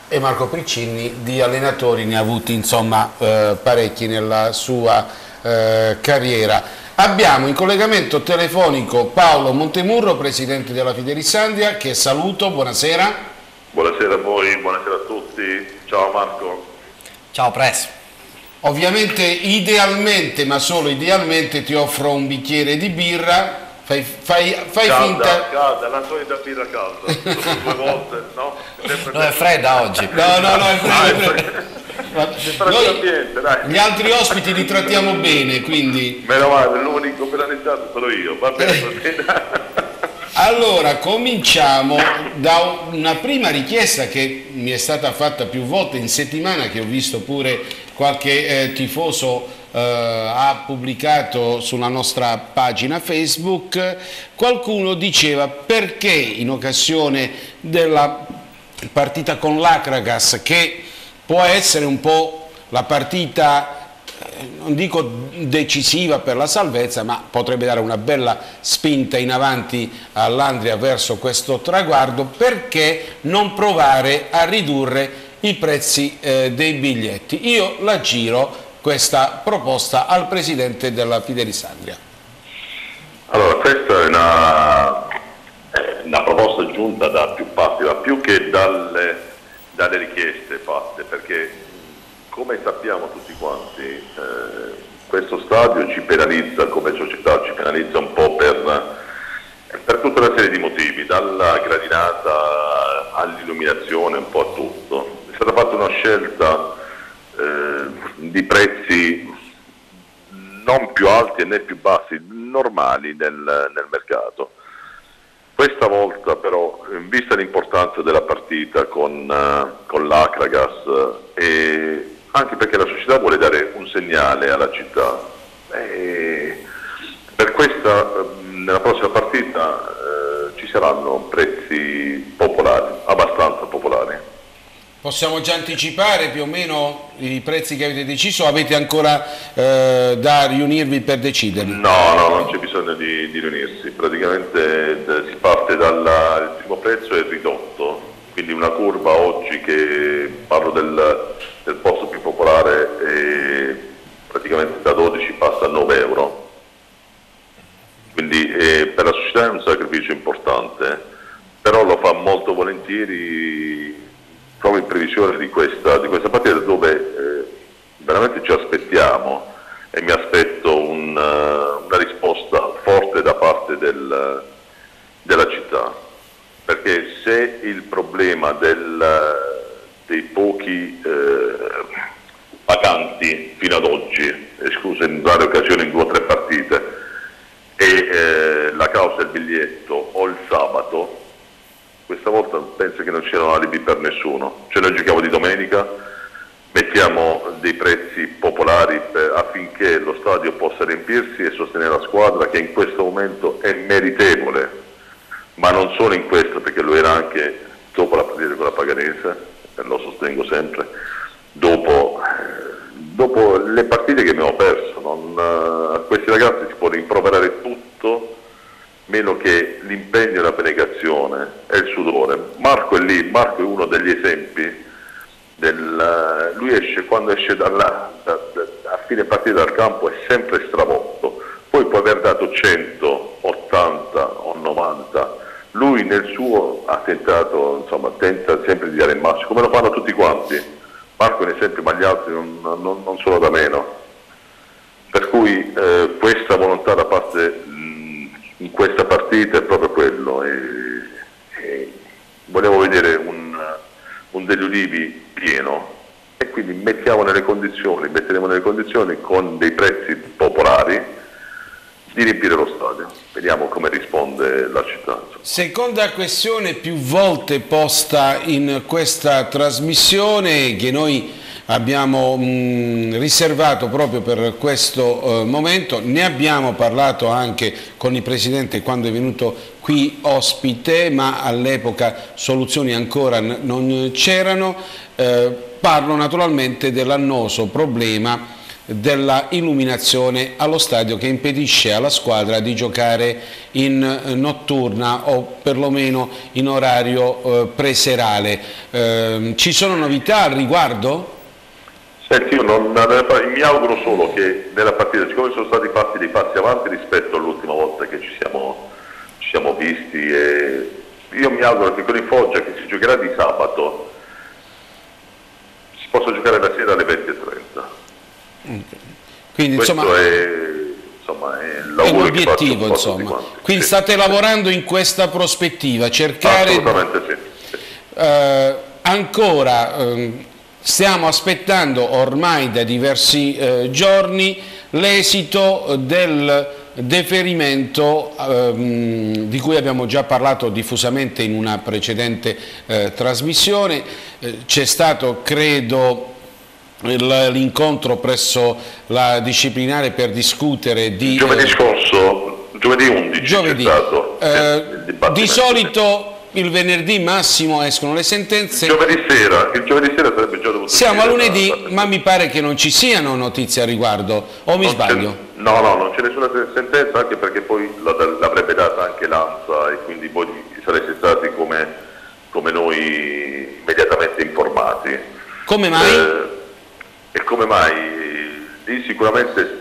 E Marco Piccini di allenatori ne ha avuti insomma eh, parecchi nella sua eh, carriera. Abbiamo in collegamento telefonico Paolo Montemurro, presidente della Fidelissandia, che saluto, buonasera. Buonasera a voi, buonasera a tutti, ciao Marco. Ciao Pres. Ovviamente idealmente, ma solo idealmente, ti offro un bicchiere di birra, fai, fai, fai calda, finta... Calda, la solita birra calda, due volte, no? no, è fredda oggi. No, no, no, è fredda. Noi, gli altri ospiti li trattiamo bene, quindi... Meno male, l'unico penalizzato sono io, va bene, va bene. Allora, cominciamo da una prima richiesta che mi è stata fatta più volte in settimana, che ho visto pure qualche eh, tifoso eh, ha pubblicato sulla nostra pagina Facebook. Qualcuno diceva perché in occasione della partita con l'Acragas, che può essere un po' la partita eh, non dico decisiva per la salvezza, ma potrebbe dare una bella spinta in avanti all'Andria verso questo traguardo, perché non provare a ridurre i prezzi eh, dei biglietti? Io la giro questa proposta al Presidente della Fidelisandria. Allora, questa è una, una proposta giunta da più parti, ma più che dalle dalle richieste fatte, perché come sappiamo tutti quanti, eh, questo stadio ci penalizza come società, ci penalizza un po' per, per tutta una serie di motivi, dalla gradinata all'illuminazione, un po' a tutto. È stata fatta una scelta eh, di prezzi non più alti né più bassi, normali nel, nel mercato. Questa volta però, vista l'importanza della partita con, uh, con l'Acragas eh, e anche perché la società vuole dare un segnale alla città, per questa, nella prossima partita eh, ci saranno prezzi popolari, abbastanza popolari. Possiamo già anticipare più o meno i prezzi che avete deciso o avete ancora eh, da riunirvi per deciderli? No, no, non c'è bisogno di, di riunirsi, praticamente eh, si parte dal primo prezzo è ridotto, quindi una curva oggi che parlo del, del posto più popolare praticamente da 12 passa a 9 euro, quindi eh, per la società è un sacrificio importante, però lo fa molto volentieri proprio in previsione di questa, di questa partita dove eh, veramente ci aspettiamo e mi aspetto un, uh, una risposta forte da parte del, della città, perché se il problema del, dei pochi eh, paganti fino ad oggi, escluso in varie occasioni in due o tre partite, e eh, la causa del biglietto o il sabato, questa volta penso che non c'erano alibi per nessuno, cioè noi giochiamo di domenica, mettiamo dei prezzi popolari per, affinché lo stadio possa riempirsi e sostenere la squadra che in questo momento è meritevole, ma non solo in questo perché lo era anche dopo la partita con la Paganese, lo sostengo sempre, dopo, dopo le partite che abbiamo perso, non, a questi ragazzi si può rimproverare tutto meno che l'impegno e la pregazione e il sudore. Marco è lì, Marco è uno degli esempi, del, lui esce quando esce dalla, da, da, a fine partita dal campo è sempre stravolto, poi può aver dato 100, 80 o 90, lui nel suo ha tentato, insomma, tenta sempre di dare il massimo, come lo fanno tutti quanti, Marco è un esempio ma gli altri non, non, non sono da meno. Per cui eh, questa volontà da questa partita è proprio quello. E, e volevo vedere un, un degli pieno e quindi mettiamo nelle condizioni, metteremo nelle condizioni con dei prezzi popolari di riempire lo stadio. Vediamo come risponde la città. Seconda questione più volte posta in questa trasmissione che noi abbiamo mh, riservato proprio per questo eh, momento, ne abbiamo parlato anche con il Presidente quando è venuto qui ospite, ma all'epoca soluzioni ancora non c'erano, eh, parlo naturalmente dell'annoso problema della illuminazione allo stadio che impedisce alla squadra di giocare in eh, notturna o perlomeno in orario eh, preserale. Eh, ci sono novità al riguardo? Senti, io non, mi auguro solo che nella partita, siccome sono stati fatti dei passi avanti rispetto all'ultima volta che ci siamo, ci siamo visti, io mi auguro che con il Foggia che si giocherà di sabato si possa giocare la sera alle 20.30. Quindi, Questo insomma, è, insomma, è è un obiettivo, insomma. Quindi sì. state lavorando in questa prospettiva, cercare Assolutamente sì. sì. eh, ancora ehm, stiamo aspettando ormai da diversi eh, giorni l'esito del deferimento ehm, di cui abbiamo già parlato diffusamente in una precedente eh, trasmissione, Eh, c'è stato credo l'incontro presso la disciplinare per discutere di... Giovedì scorso, giovedì 11 Giovedì. stato Eh, dibattito. di solito il venerdì massimo escono le sentenze, Giovedì sera, il giovedì sera sarebbe già dovuto siamo a lunedì la- ma mi pare che non ci siano notizie a riguardo, o mi Non sbaglio? No, no, non c'è nessuna sentenza anche perché poi la- l'avrebbe data anche l'ANSA e quindi voi sareste stati come, come noi immediatamente informati. Come mai? Eh, e come mai? Lì sicuramente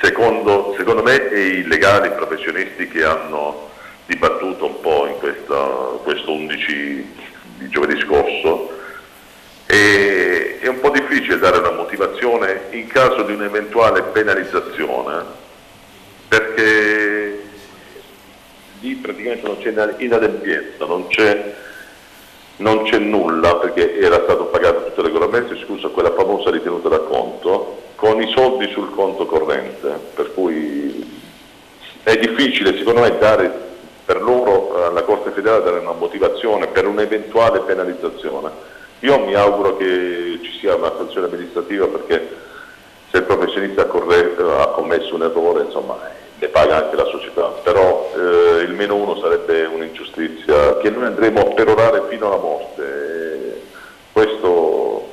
secondo, secondo me e i legali professionisti che hanno dibattuto un po' in questa, questo 11 di giovedì scorso e è un po' difficile dare una motivazione in caso di un'eventuale penalizzazione, perché lì praticamente non c'è inadempienza, non c'è, non c'è nulla perché era stato pagato tutto il regolamento, escluso quella famosa ritenuta da conto, con i soldi sul conto corrente, per cui è difficile secondo me dare per loro alla Corte federale dare una motivazione per un'eventuale penalizzazione. Io mi auguro che ci sia una sanzione amministrativa perché se il professionista ha commesso un errore insomma, ne paga anche la società, però eh, il meno uno sarebbe un'ingiustizia che noi andremo a perorare fino alla morte. E questo,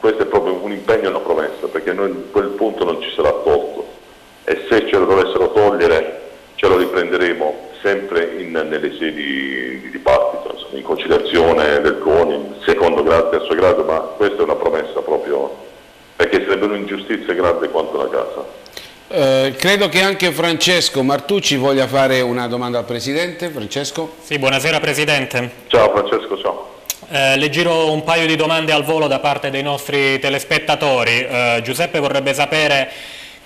questo è proprio un impegno e una promessa perché noi in quel punto non ci sarà tolto e se ce lo dovessero togliere ce lo riprenderemo sempre in, nelle sedi di dibattito, insomma, in conciliazione del CONI, secondo grado, terzo grado, ma questa è una promessa proprio, perché sarebbe un'ingiustizia grande quanto la casa. Eh, credo che anche Francesco Martucci voglia fare una domanda al Presidente. Francesco? Sì, buonasera Presidente. Ciao Francesco, ciao. Eh, le giro un paio di domande al volo da parte dei nostri telespettatori. Eh, Giuseppe vorrebbe sapere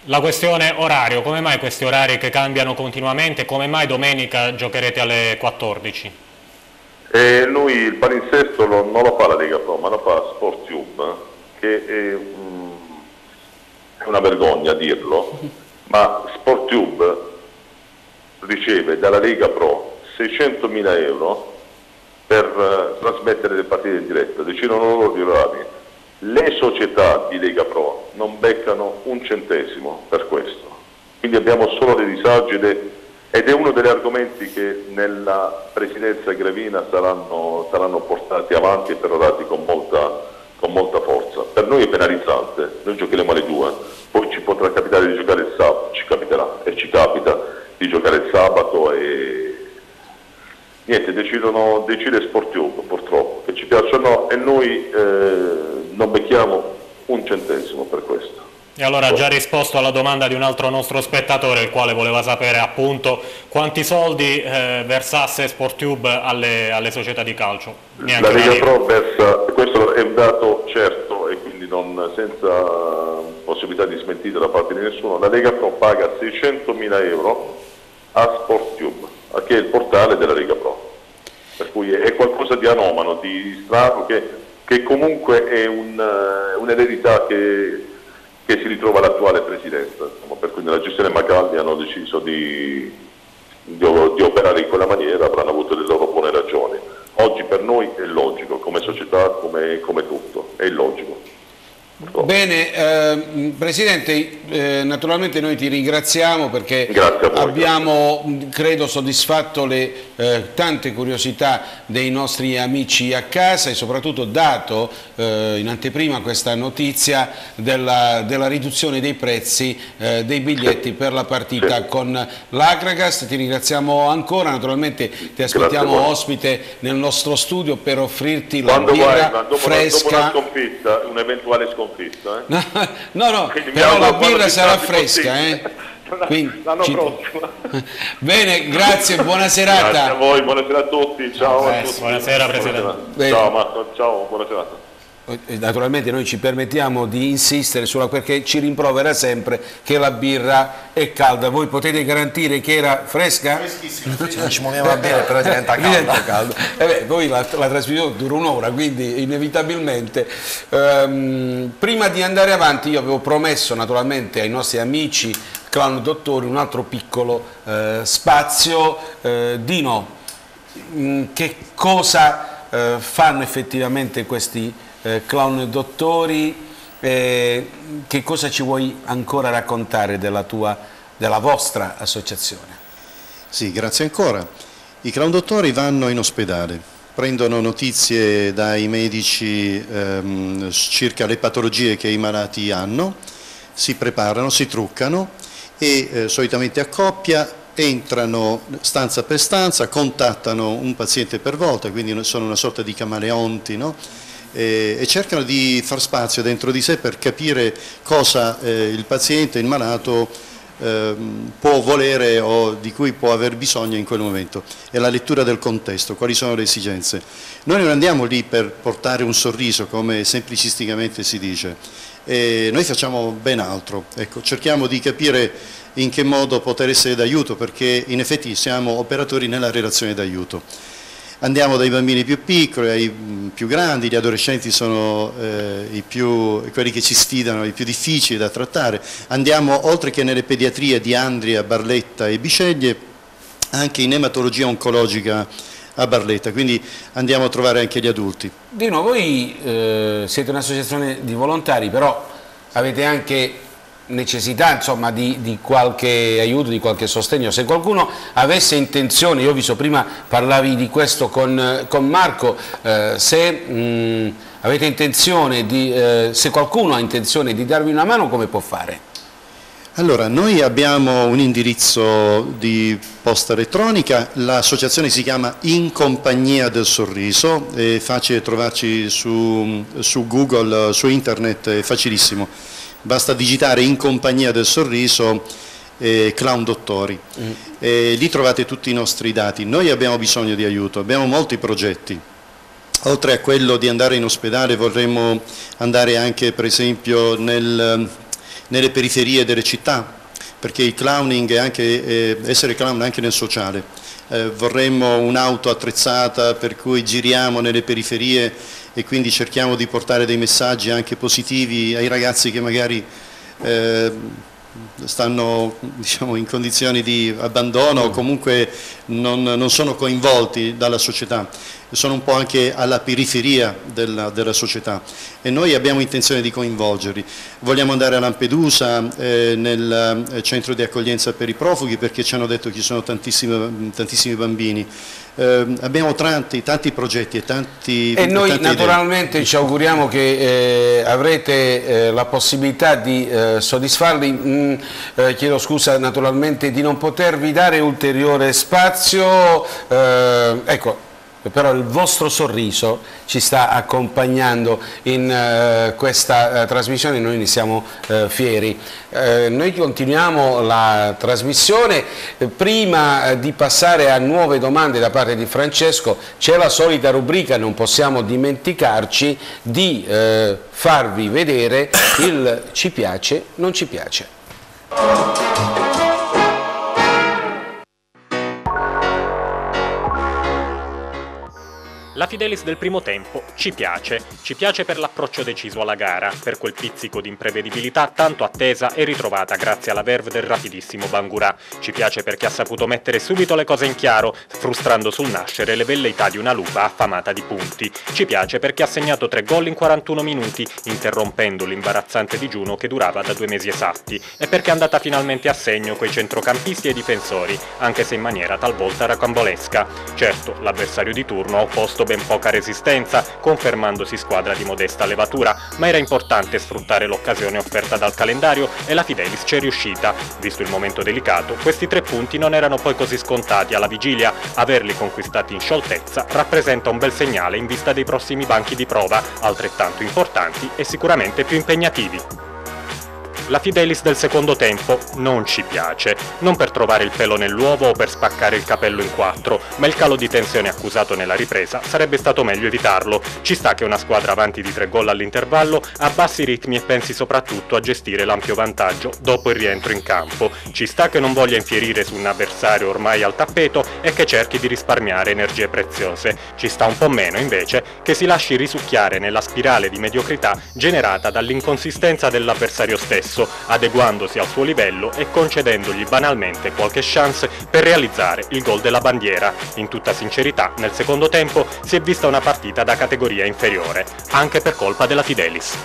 la questione orario, come mai questi orari che cambiano continuamente, come mai domenica giocherete alle 14? Eh, noi il palinsesto non lo fa la Lega Pro, ma lo fa SportTube, che è, mm, è una vergogna dirlo, ma SportTube riceve dalla Lega Pro 600.000 euro per uh, trasmettere le partite in diretta, decidono loro di orari le società di Lega Pro non beccano un centesimo per questo, quindi abbiamo solo dei disagi ed è, uno degli argomenti che nella presidenza grevina saranno, saranno portati avanti e perorati con molta, con molta forza. Per noi è penalizzante, noi giocheremo alle due, poi ci potrà capitare di giocare il sabato, ci capiterà e ci capita di giocare il sabato e niente, decidono, decide Sportiugo purtroppo, che ci piacciono e noi eh, non becchiamo un centesimo per questo. E allora ha già risposto alla domanda di un altro nostro spettatore, il quale voleva sapere appunto quanti soldi eh, versasse Sportube alle, alle, società di calcio. Neanche la Lega Pro versa, questo è un dato certo e quindi non, senza possibilità di smentita da parte di nessuno, la Lega Pro paga 600 mila euro a Sportube, che è il portale della Lega Pro. Per cui è qualcosa di anomalo, di strano che che comunque è un, eh, un'eredità che, che, si ritrova all'attuale presidenza, insomma, per cui nella gestione Magalli hanno deciso di, di, di operare in quella maniera, avranno avuto le loro buone ragioni. Oggi per noi è logico, come società, come, come tutto, è illogico. Bene, eh, Presidente, eh, naturalmente noi ti ringraziamo perché abbiamo, credo, soddisfatto le eh, tante curiosità dei nostri amici a casa e soprattutto dato eh, in anteprima questa notizia della, della riduzione dei prezzi eh, dei biglietti sì. per la partita sì. con l'Agragas. Ti ringraziamo ancora, naturalmente ti aspettiamo ospite nel nostro studio per offrirti Quando la birra vuoi, dopo, fresca. Dopo una sconfitta, un'eventuale sconfitta sconfitto. Eh? No, no, no però la birra sarà fresca. Eh? L'anno ci... prossimo. Bene, grazie, buona serata. Grazie a voi, buonasera a tutti. Ciao a tutti. Buonasera Presidente. Ciao Marco, ciao, buona serata. Eh, naturalmente noi ci permettiamo di insistere sulla perché ci rimprovera sempre che la birra è calda. Voi potete garantire che era fresca? Freschissima. Non ci muoviamo a bere, però diventa calda. Diventa calda. Eh beh, poi la, la trasmissione dura un'ora, quindi inevitabilmente. Ehm, prima di andare avanti io avevo promesso naturalmente ai nostri amici clown dottori un altro piccolo eh, spazio. Eh, Dino, mh, mm, che cosa eh, fanno effettivamente questi eh, clown dottori, eh, che cosa ci vuoi ancora raccontare della, tua, della vostra associazione? Sì, grazie ancora. I clown dottori vanno in ospedale, prendono notizie dai medici ehm, circa le patologie che i malati hanno, si preparano, si truccano e eh, solitamente a coppia entrano stanza per stanza, contattano un paziente per volta, quindi sono una sorta di camaleonti, no? Eh, e cercano di far spazio dentro di sé per capire cosa eh, il paziente, il malato ehm, può volere o di cui può aver bisogno in quel momento. È la lettura del contesto, quali sono le esigenze. Noi non andiamo lì per portare un sorriso, come semplicisticamente si dice, noi facciamo ben altro. Ecco, cerchiamo di capire in che modo poter essere d'aiuto, perché in effetti siamo operatori nella relazione d'aiuto. Andiamo dai bambini più piccoli ai mm, più grandi, gli adolescenti sono eh, più, quelli che ci sfidano, i più difficili da trattare. Andiamo oltre che nelle pediatrie di Andria, Barletta e Biceglie, anche in ematologia oncologica a Barletta, quindi andiamo a trovare anche gli adulti. Di nuovo, voi eh, siete un'associazione di volontari, però avete anche necessità insomma, di, di, qualche aiuto, di qualche sostegno. Se qualcuno avesse intenzione, io ho visto prima parlavi di questo con, con Marco, eh, se mh, intenzione di, eh, se qualcuno ha intenzione di darvi una mano come può fare? Allora, noi abbiamo un indirizzo di posta elettronica, l'associazione si chiama In Compagnia del Sorriso, è facile trovarci su, su Google, su internet, è facilissimo basta digitare in compagnia del sorriso eh, Clown Dottori. Mm. Eh, lì trovate tutti i nostri dati. Noi abbiamo bisogno di aiuto, abbiamo molti progetti. Oltre a quello di andare in ospedale vorremmo andare anche per esempio nel, nelle periferie delle città, perché il clowning è anche, eh, essere clown anche nel sociale. Eh, vorremmo un'auto attrezzata per cui giriamo nelle periferie e quindi cerchiamo di portare dei messaggi anche positivi ai ragazzi che magari eh, stanno diciamo, in condizioni di abbandono o comunque non, non, sono coinvolti dalla società, sono un po' anche alla periferia della, della, società e noi abbiamo intenzione di coinvolgerli. Vogliamo andare a Lampedusa eh, nel eh, centro di accoglienza per i profughi perché ci hanno detto che ci sono tantissimi, tantissimi bambini. Eh, abbiamo tanti, tanti, progetti e tanti E noi naturalmente idee. ci auguriamo che eh, avrete eh, la possibilità di eh, soddisfarli, mm, chiedo scusa naturalmente di non potervi dare ulteriore spazio, ecco però il vostro sorriso ci sta accompagnando in uh, questa uh, trasmissione noi ne siamo uh, fieri. noi continuiamo la trasmissione, prima di passare a nuove domande da parte di Francesco c'è la solita rubrica, non possiamo dimenticarci di farvi vedere il ci piace, non ci piace. La Fidelis del primo tempo ci piace, ci piace per l'approccio deciso alla gara, per quel pizzico di imprevedibilità tanto attesa e ritrovata grazie alla verve del rapidissimo Bangura. Ci piace perché ha saputo mettere subito le cose in chiaro, frustrando sul nascere le velleità di una lupa affamata di punti. Ci piace perché ha segnato tre gol in 41 minuti, interrompendo l'imbarazzante digiuno che durava da due mesi esatti, e perché è andata finalmente a segno coi centrocampisti e difensori, anche se in maniera talvolta racambolesca. Certo, l'avversario di turno ha opposto mostrato ben poca resistenza, confermandosi squadra di modesta levatura, ma era importante sfruttare l'occasione offerta dal calendario e la Fidelis ci è riuscita. Visto il momento delicato, questi tre punti non erano poi così scontati alla vigilia. Averli conquistati in scioltezza rappresenta un bel segnale in vista dei prossimi banchi di prova, altrettanto importanti e sicuramente più impegnativi. La Fidelis del secondo tempo non ci piace, non per trovare il pelo nell'uovo o per spaccare il capello in quattro, ma il calo di tensione accusato nella ripresa sarebbe stato meglio evitarlo. Ci sta che una squadra avanti di tre gol all'intervallo abbassi i ritmi e pensi soprattutto a gestire l'ampio vantaggio dopo il rientro in campo. Ci sta che non voglia infierire su un avversario ormai al tappeto e che cerchi di risparmiare energie preziose. Ci sta un po' meno invece che si lasci risucchiare nella spirale di mediocrità generata dall'inconsistenza dell'avversario stesso stesso, adeguandosi al suo livello e concedendogli banalmente qualche chance per realizzare il gol della bandiera. In tutta sincerità, nel secondo tempo si è vista una partita da categoria inferiore, anche per colpa della Fidelis.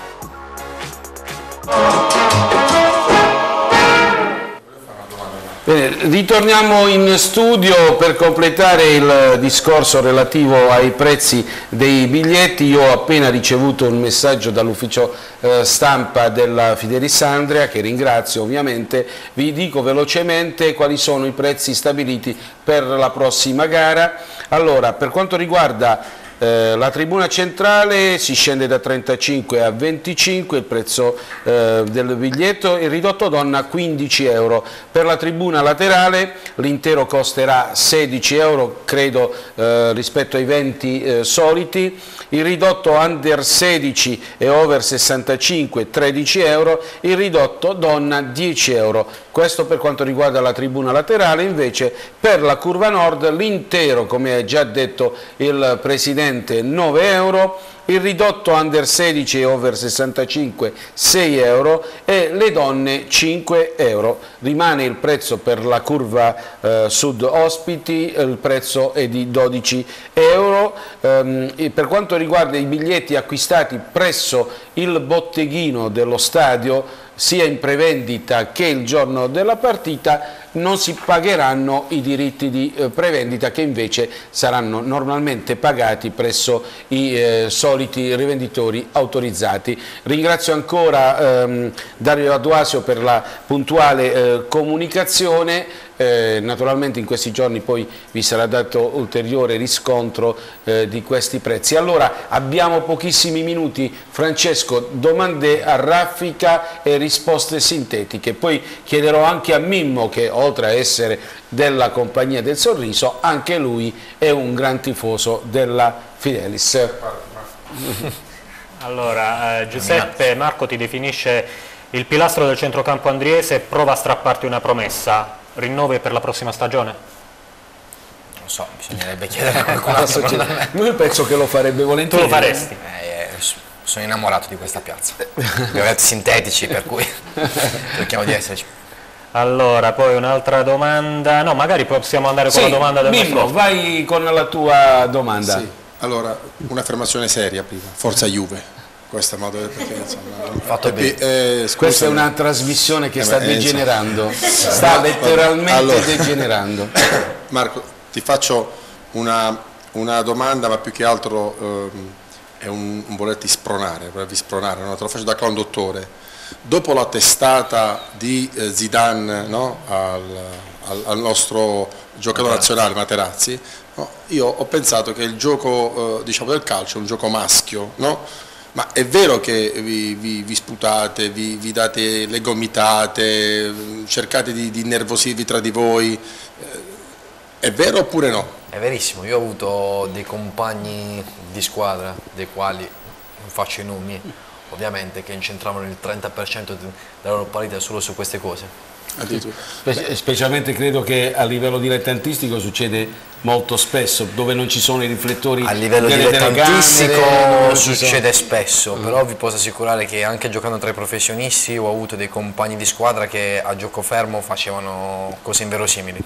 Bene, ritorniamo in studio per completare il discorso relativo ai prezzi dei biglietti. Io ho appena ricevuto un messaggio dall'ufficio eh, stampa della Fidelis Andrea, che ringrazio ovviamente. Vi dico velocemente quali sono i prezzi stabiliti per la prossima gara. Allora, per quanto riguarda Eh, la tribuna centrale si scende da 35 a 25 il prezzo eh, del biglietto, il ridotto donna 15 euro. Per la tribuna laterale l'intero costerà 16 euro, credo eh, rispetto ai 20 eh, soliti, il ridotto under 16 e over 65 13 euro, il ridotto donna 10 euro. Questo per quanto riguarda la tribuna laterale, invece per la curva nord l'intero, come ha già detto il Presidente, 9 euro, il ridotto under 16 e over 65 6 euro e le donne 5 euro. Rimane il prezzo per la curva eh, sud ospiti, il prezzo è di 12 euro. Ehm, per quanto riguarda i biglietti acquistati presso il botteghino dello stadio, sia in prevendita che il giorno della partita non si pagheranno i diritti di eh, prevendita che invece saranno normalmente pagati presso i eh, soliti rivenditori autorizzati. Ringrazio ancora ehm, Dario Aduasio per la puntuale eh, comunicazione. Eh, naturalmente in questi giorni poi vi sarà dato ulteriore riscontro eh, di questi prezzi. Allora abbiamo pochissimi minuti, Francesco, domande a raffica e risposte sintetiche, poi chiederò anche a Mimmo che oltre a essere della compagnia del sorriso anche lui è un gran tifoso della Fidelis. Allora eh, Giuseppe Marco ti definisce il pilastro del centrocampo andriese, prova a strapparti una promessa rinnovi per la prossima stagione? Non so, bisognerebbe chiedere a qualcun altro. Lui penso che lo farebbe volentieri. Tu lo faresti? Eh, sono innamorato di questa piazza. Abbiamo detto sintetici, per cui cerchiamo di esserci. Allora, poi un'altra domanda. No, magari possiamo andare con sì, la domanda del Mimmo, nostro... vai con la tua domanda. Sì. Allora, un'affermazione seria prima. Forza Juve. Questo è modo perché insomma, bene. eh, Questa è una trasmissione che Eh, sta beh, eh, degenerando, insomma. sta No, letteralmente allora. degenerando. Marco, ti faccio una, una domanda, ma più che altro ehm, è un, un volerti spronare, volervi spronare, no? te lo faccio da conduttore. Dopo la testata di eh, Zidane no? al, al- al nostro giocatore nazionale Materazzi, io ho pensato che il gioco eh, diciamo, del calcio è un gioco maschio, no? Ma è vero che vi, vi- vi sputate, vi, vi date le gomitate, cercate di, di innervosirvi tra di voi, eh, è vero oppure no? È verissimo, io ho avuto dei compagni di squadra, dei quali non faccio i nomi, ovviamente, che incentravano il 30% de- della loro partita solo su queste cose. Spe- specialmente credo che a livello dilettantistico succede molto spesso, dove non ci sono i riflettori A livello dilettantistico succede sono- spesso, però vi posso assicurare che anche giocando tra i professionisti ho avuto dei compagni di squadra che a gioco fermo facevano cose inverosimili.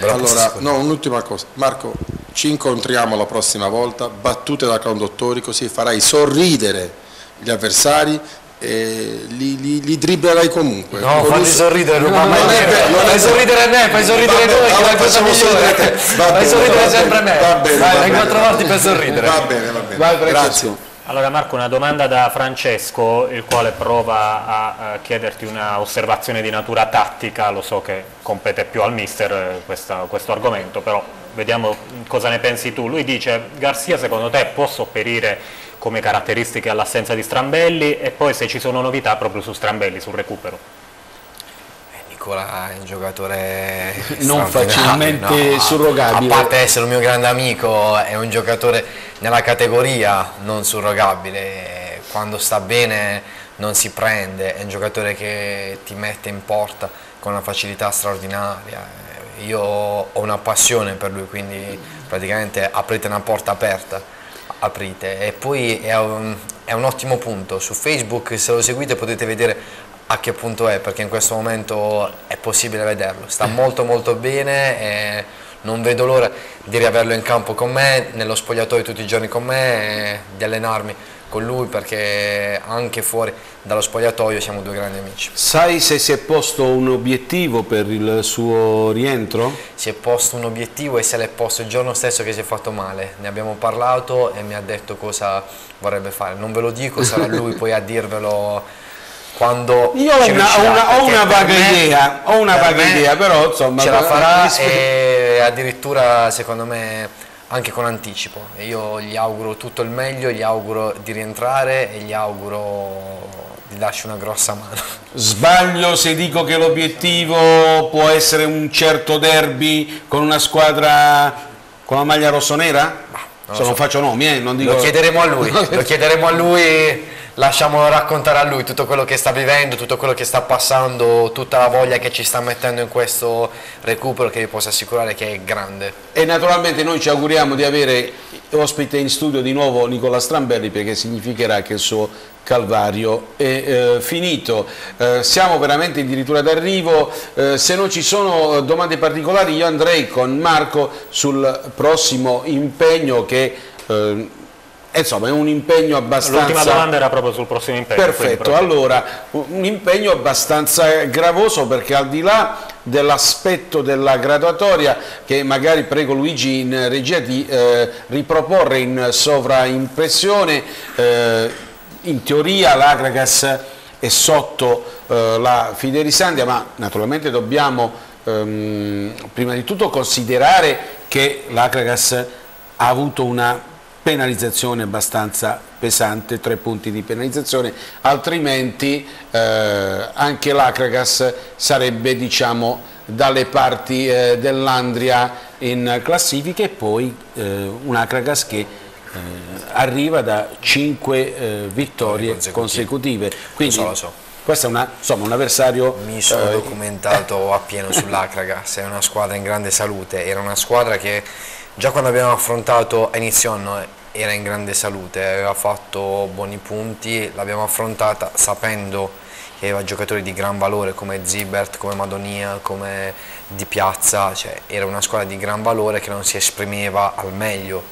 Allora, no, un'ultima cosa. Marco, ci incontriamo la prossima volta, battute da conduttori, così farai sorridere gli avversari e li, li, li dribblerai comunque. No, un- sorridere, non va mai non è vero, non è Fai vero. sorridere me, fai sorridere Va bene, noi, che è la allora cosa facciamo sorridere te. Va Fai sorridere sempre me. bene, va bene, Vai, va vengo a bene. trovarti per sorridere. Va bene, va bene. Vai. Grazie. Allora Marco, una domanda da Francesco, il quale prova a, a chiederti una osservazione di natura tattica, lo so che compete più al mister eh, questa- questo argomento, però vediamo cosa ne pensi tu. Lui dice, Garzia secondo te può sopperire come caratteristiche all'assenza di Strambelli e poi se ci sono novità proprio su Strambelli, sul recupero. Eh, Nicola è un giocatore Non facilmente surrogabile. A parte essere un mio grande amico, è un giocatore nella categoria non surrogabile. Quando sta bene non si prende, è un giocatore che ti mette in porta con una facilità straordinaria. Io ho una passione per lui, quindi praticamente aprite una porta aperta aprite. E poi è un, è un ottimo punto. Su Facebook se lo seguite potete vedere a che punto è perché in questo momento è possibile vederlo. Sta molto molto bene non vedo l'ora di riaverlo in campo con me nello spogliatoio tutti i giorni con me e di allenarmi con lui perché anche fuori dallo spogliatoio siamo due grandi amici Sai se si è posto un obiettivo per il suo rientro? si è posto un obiettivo e se l'è posto il giorno stesso che si è fatto male. Ne abbiamo parlato e mi ha detto cosa vorrebbe fare. Non ve lo dico, sarà lui poi a dirvelo quando Io ho una, una- ho una vaga idea, ho una vaga idea, però insomma ce la farà e addirittura secondo me anche con anticipo. E io gli auguro tutto il meglio, gli auguro di rientrare e gli auguro di darci una grossa mano. Sbaglio se dico che l'obiettivo può essere un certo derby con una squadra con la maglia rossonera? non Se lo non so. faccio nomi, eh, non dico... Lo chiederemo a lui, lo chiederemo a lui, lasciamolo raccontare a lui tutto quello che sta vivendo, tutto quello che sta passando, tutta la voglia che ci sta mettendo in questo recupero che vi posso assicurare che è grande. E naturalmente noi ci auguriamo di avere ospite in studio di nuovo Nicola Strambelli perché significherà che il suo calvario è eh, finito. Eh, siamo veramente addirittura d'arrivo, eh, se non ci sono eh, domande particolari io andrei con Marco sul prossimo impegno che eh, insomma è un impegno abbastanza... L'ultima domanda era proprio sul prossimo impegno. Perfetto, allora un impegno abbastanza gravoso perché al di là dell'aspetto della graduatoria che magari prego Luigi in regia di eh, riproporre in sovraimpressione, eh, in teoria l'Agragas è sotto eh, la Fiderisandia ma naturalmente dobbiamo ehm, prima di tutto considerare che l'Agragas ha avuto una penalizzazione abbastanza pesante, tre punti di penalizzazione, altrimenti eh, anche l'Acragas sarebbe diciamo, dalle parti eh, dell'Andria in classifica e poi eh, un Acragas che eh, arriva da cinque eh, vittorie Consecutive. Quindi Lo so, lo so. questo è una- insomma, un avversario Mi sono eh, documentato appieno sull'Acragas, è una squadra in grande salute, era una squadra che già quando abbiamo affrontato a inizio anno era in grande salute, aveva fatto buoni punti, l'abbiamo affrontata sapendo che aveva giocatori di gran valore come Zibert, come Madonia, come Di Piazza, cioè era una squadra di gran valore che non si esprimeva al meglio.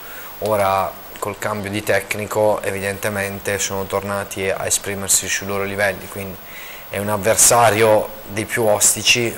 Ora col cambio di tecnico evidentemente sono tornati a esprimersi sui loro livelli, quindi è un avversario dei più ostici,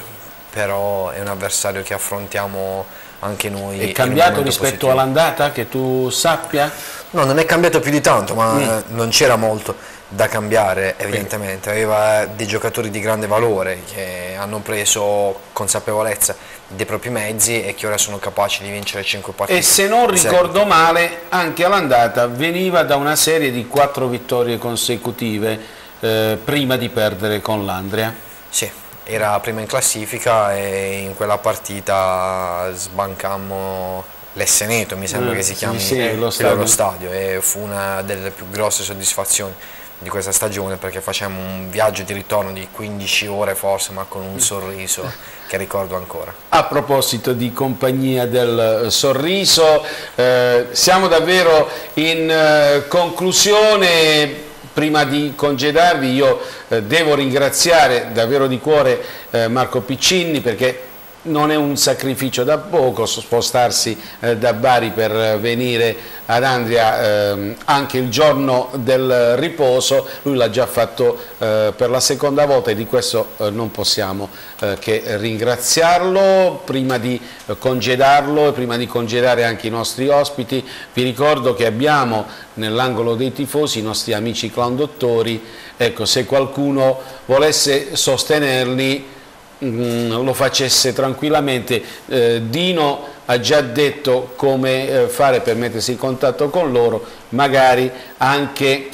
però è un avversario che affrontiamo anche noi. è cambiato rispetto positivo. all'andata, che tu sappia? No, non è cambiato più di tanto, ma Mm. non c'era molto da cambiare evidentemente. Aveva dei giocatori di grande valore che hanno preso consapevolezza dei propri mezzi e che ora sono capaci di vincere 5 partite. E se non ricordo male, anche all'andata veniva da una serie di quattro vittorie consecutive eh, prima di perdere con l'Andria. Sì, era prima in classifica e in quella partita sbancammo l'Esseneto, mi sembra Mm, che si sì, chiami sì, lo il loro stadio. stadio e fu una delle più grosse soddisfazioni di questa stagione perché facciamo un viaggio di ritorno di 15 ore forse ma con un sorriso che ricordo ancora. A proposito di compagnia del sorriso, eh, siamo davvero in eh, conclusione. Prima di congedarvi io eh, devo ringraziare davvero di cuore eh, Marco Piccini perché non è un sacrificio da poco spostarsi eh, da Bari per eh, venire ad Andria ehm, anche il giorno del riposo, lui l'ha già fatto eh, per la seconda volta e di questo eh, non possiamo eh, che ringraziarlo. Prima di eh, congedarlo e prima di congedare anche i nostri ospiti, vi ricordo che abbiamo nell'angolo dei tifosi i nostri amici clown dottori, ecco se qualcuno volesse sostenerli mm, lo facesse tranquillamente. Eh, Dino ha già detto come eh, fare per mettersi in contatto con loro, magari anche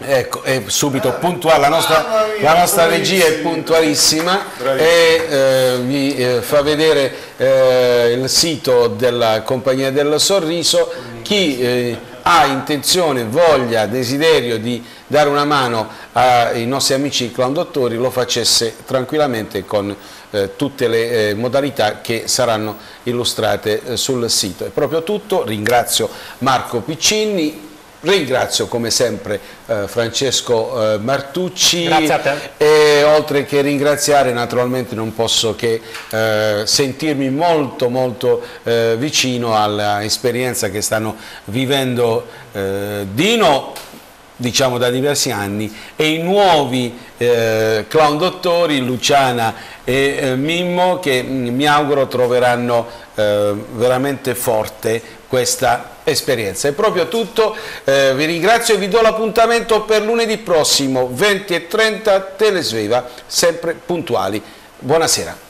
ecco, è subito puntuale, la nostra, la nostra regia è puntualissima e eh, vi eh, fa vedere eh, il sito della Compagnia del Sorriso, chi eh, ha intenzione, voglia, desiderio di dare una mano ai nostri amici clown dottori lo facesse tranquillamente con eh, tutte le eh, modalità che saranno illustrate eh, sul sito. È proprio tutto, ringrazio Marco Piccini, ringrazio come sempre eh, Francesco eh, Martucci Grazie a te. e oltre che ringraziare naturalmente non posso che eh, sentirmi molto molto eh, vicino all'esperienza che stanno vivendo eh, Dino diciamo da diversi anni e i nuovi eh, clown dottori Luciana e eh, Mimmo che mm, mi auguro troveranno eh, veramente forte questa esperienza. È proprio tutto, eh, vi ringrazio e vi do l'appuntamento per lunedì prossimo 20 e 30 Telesveva, sempre puntuali. Buonasera.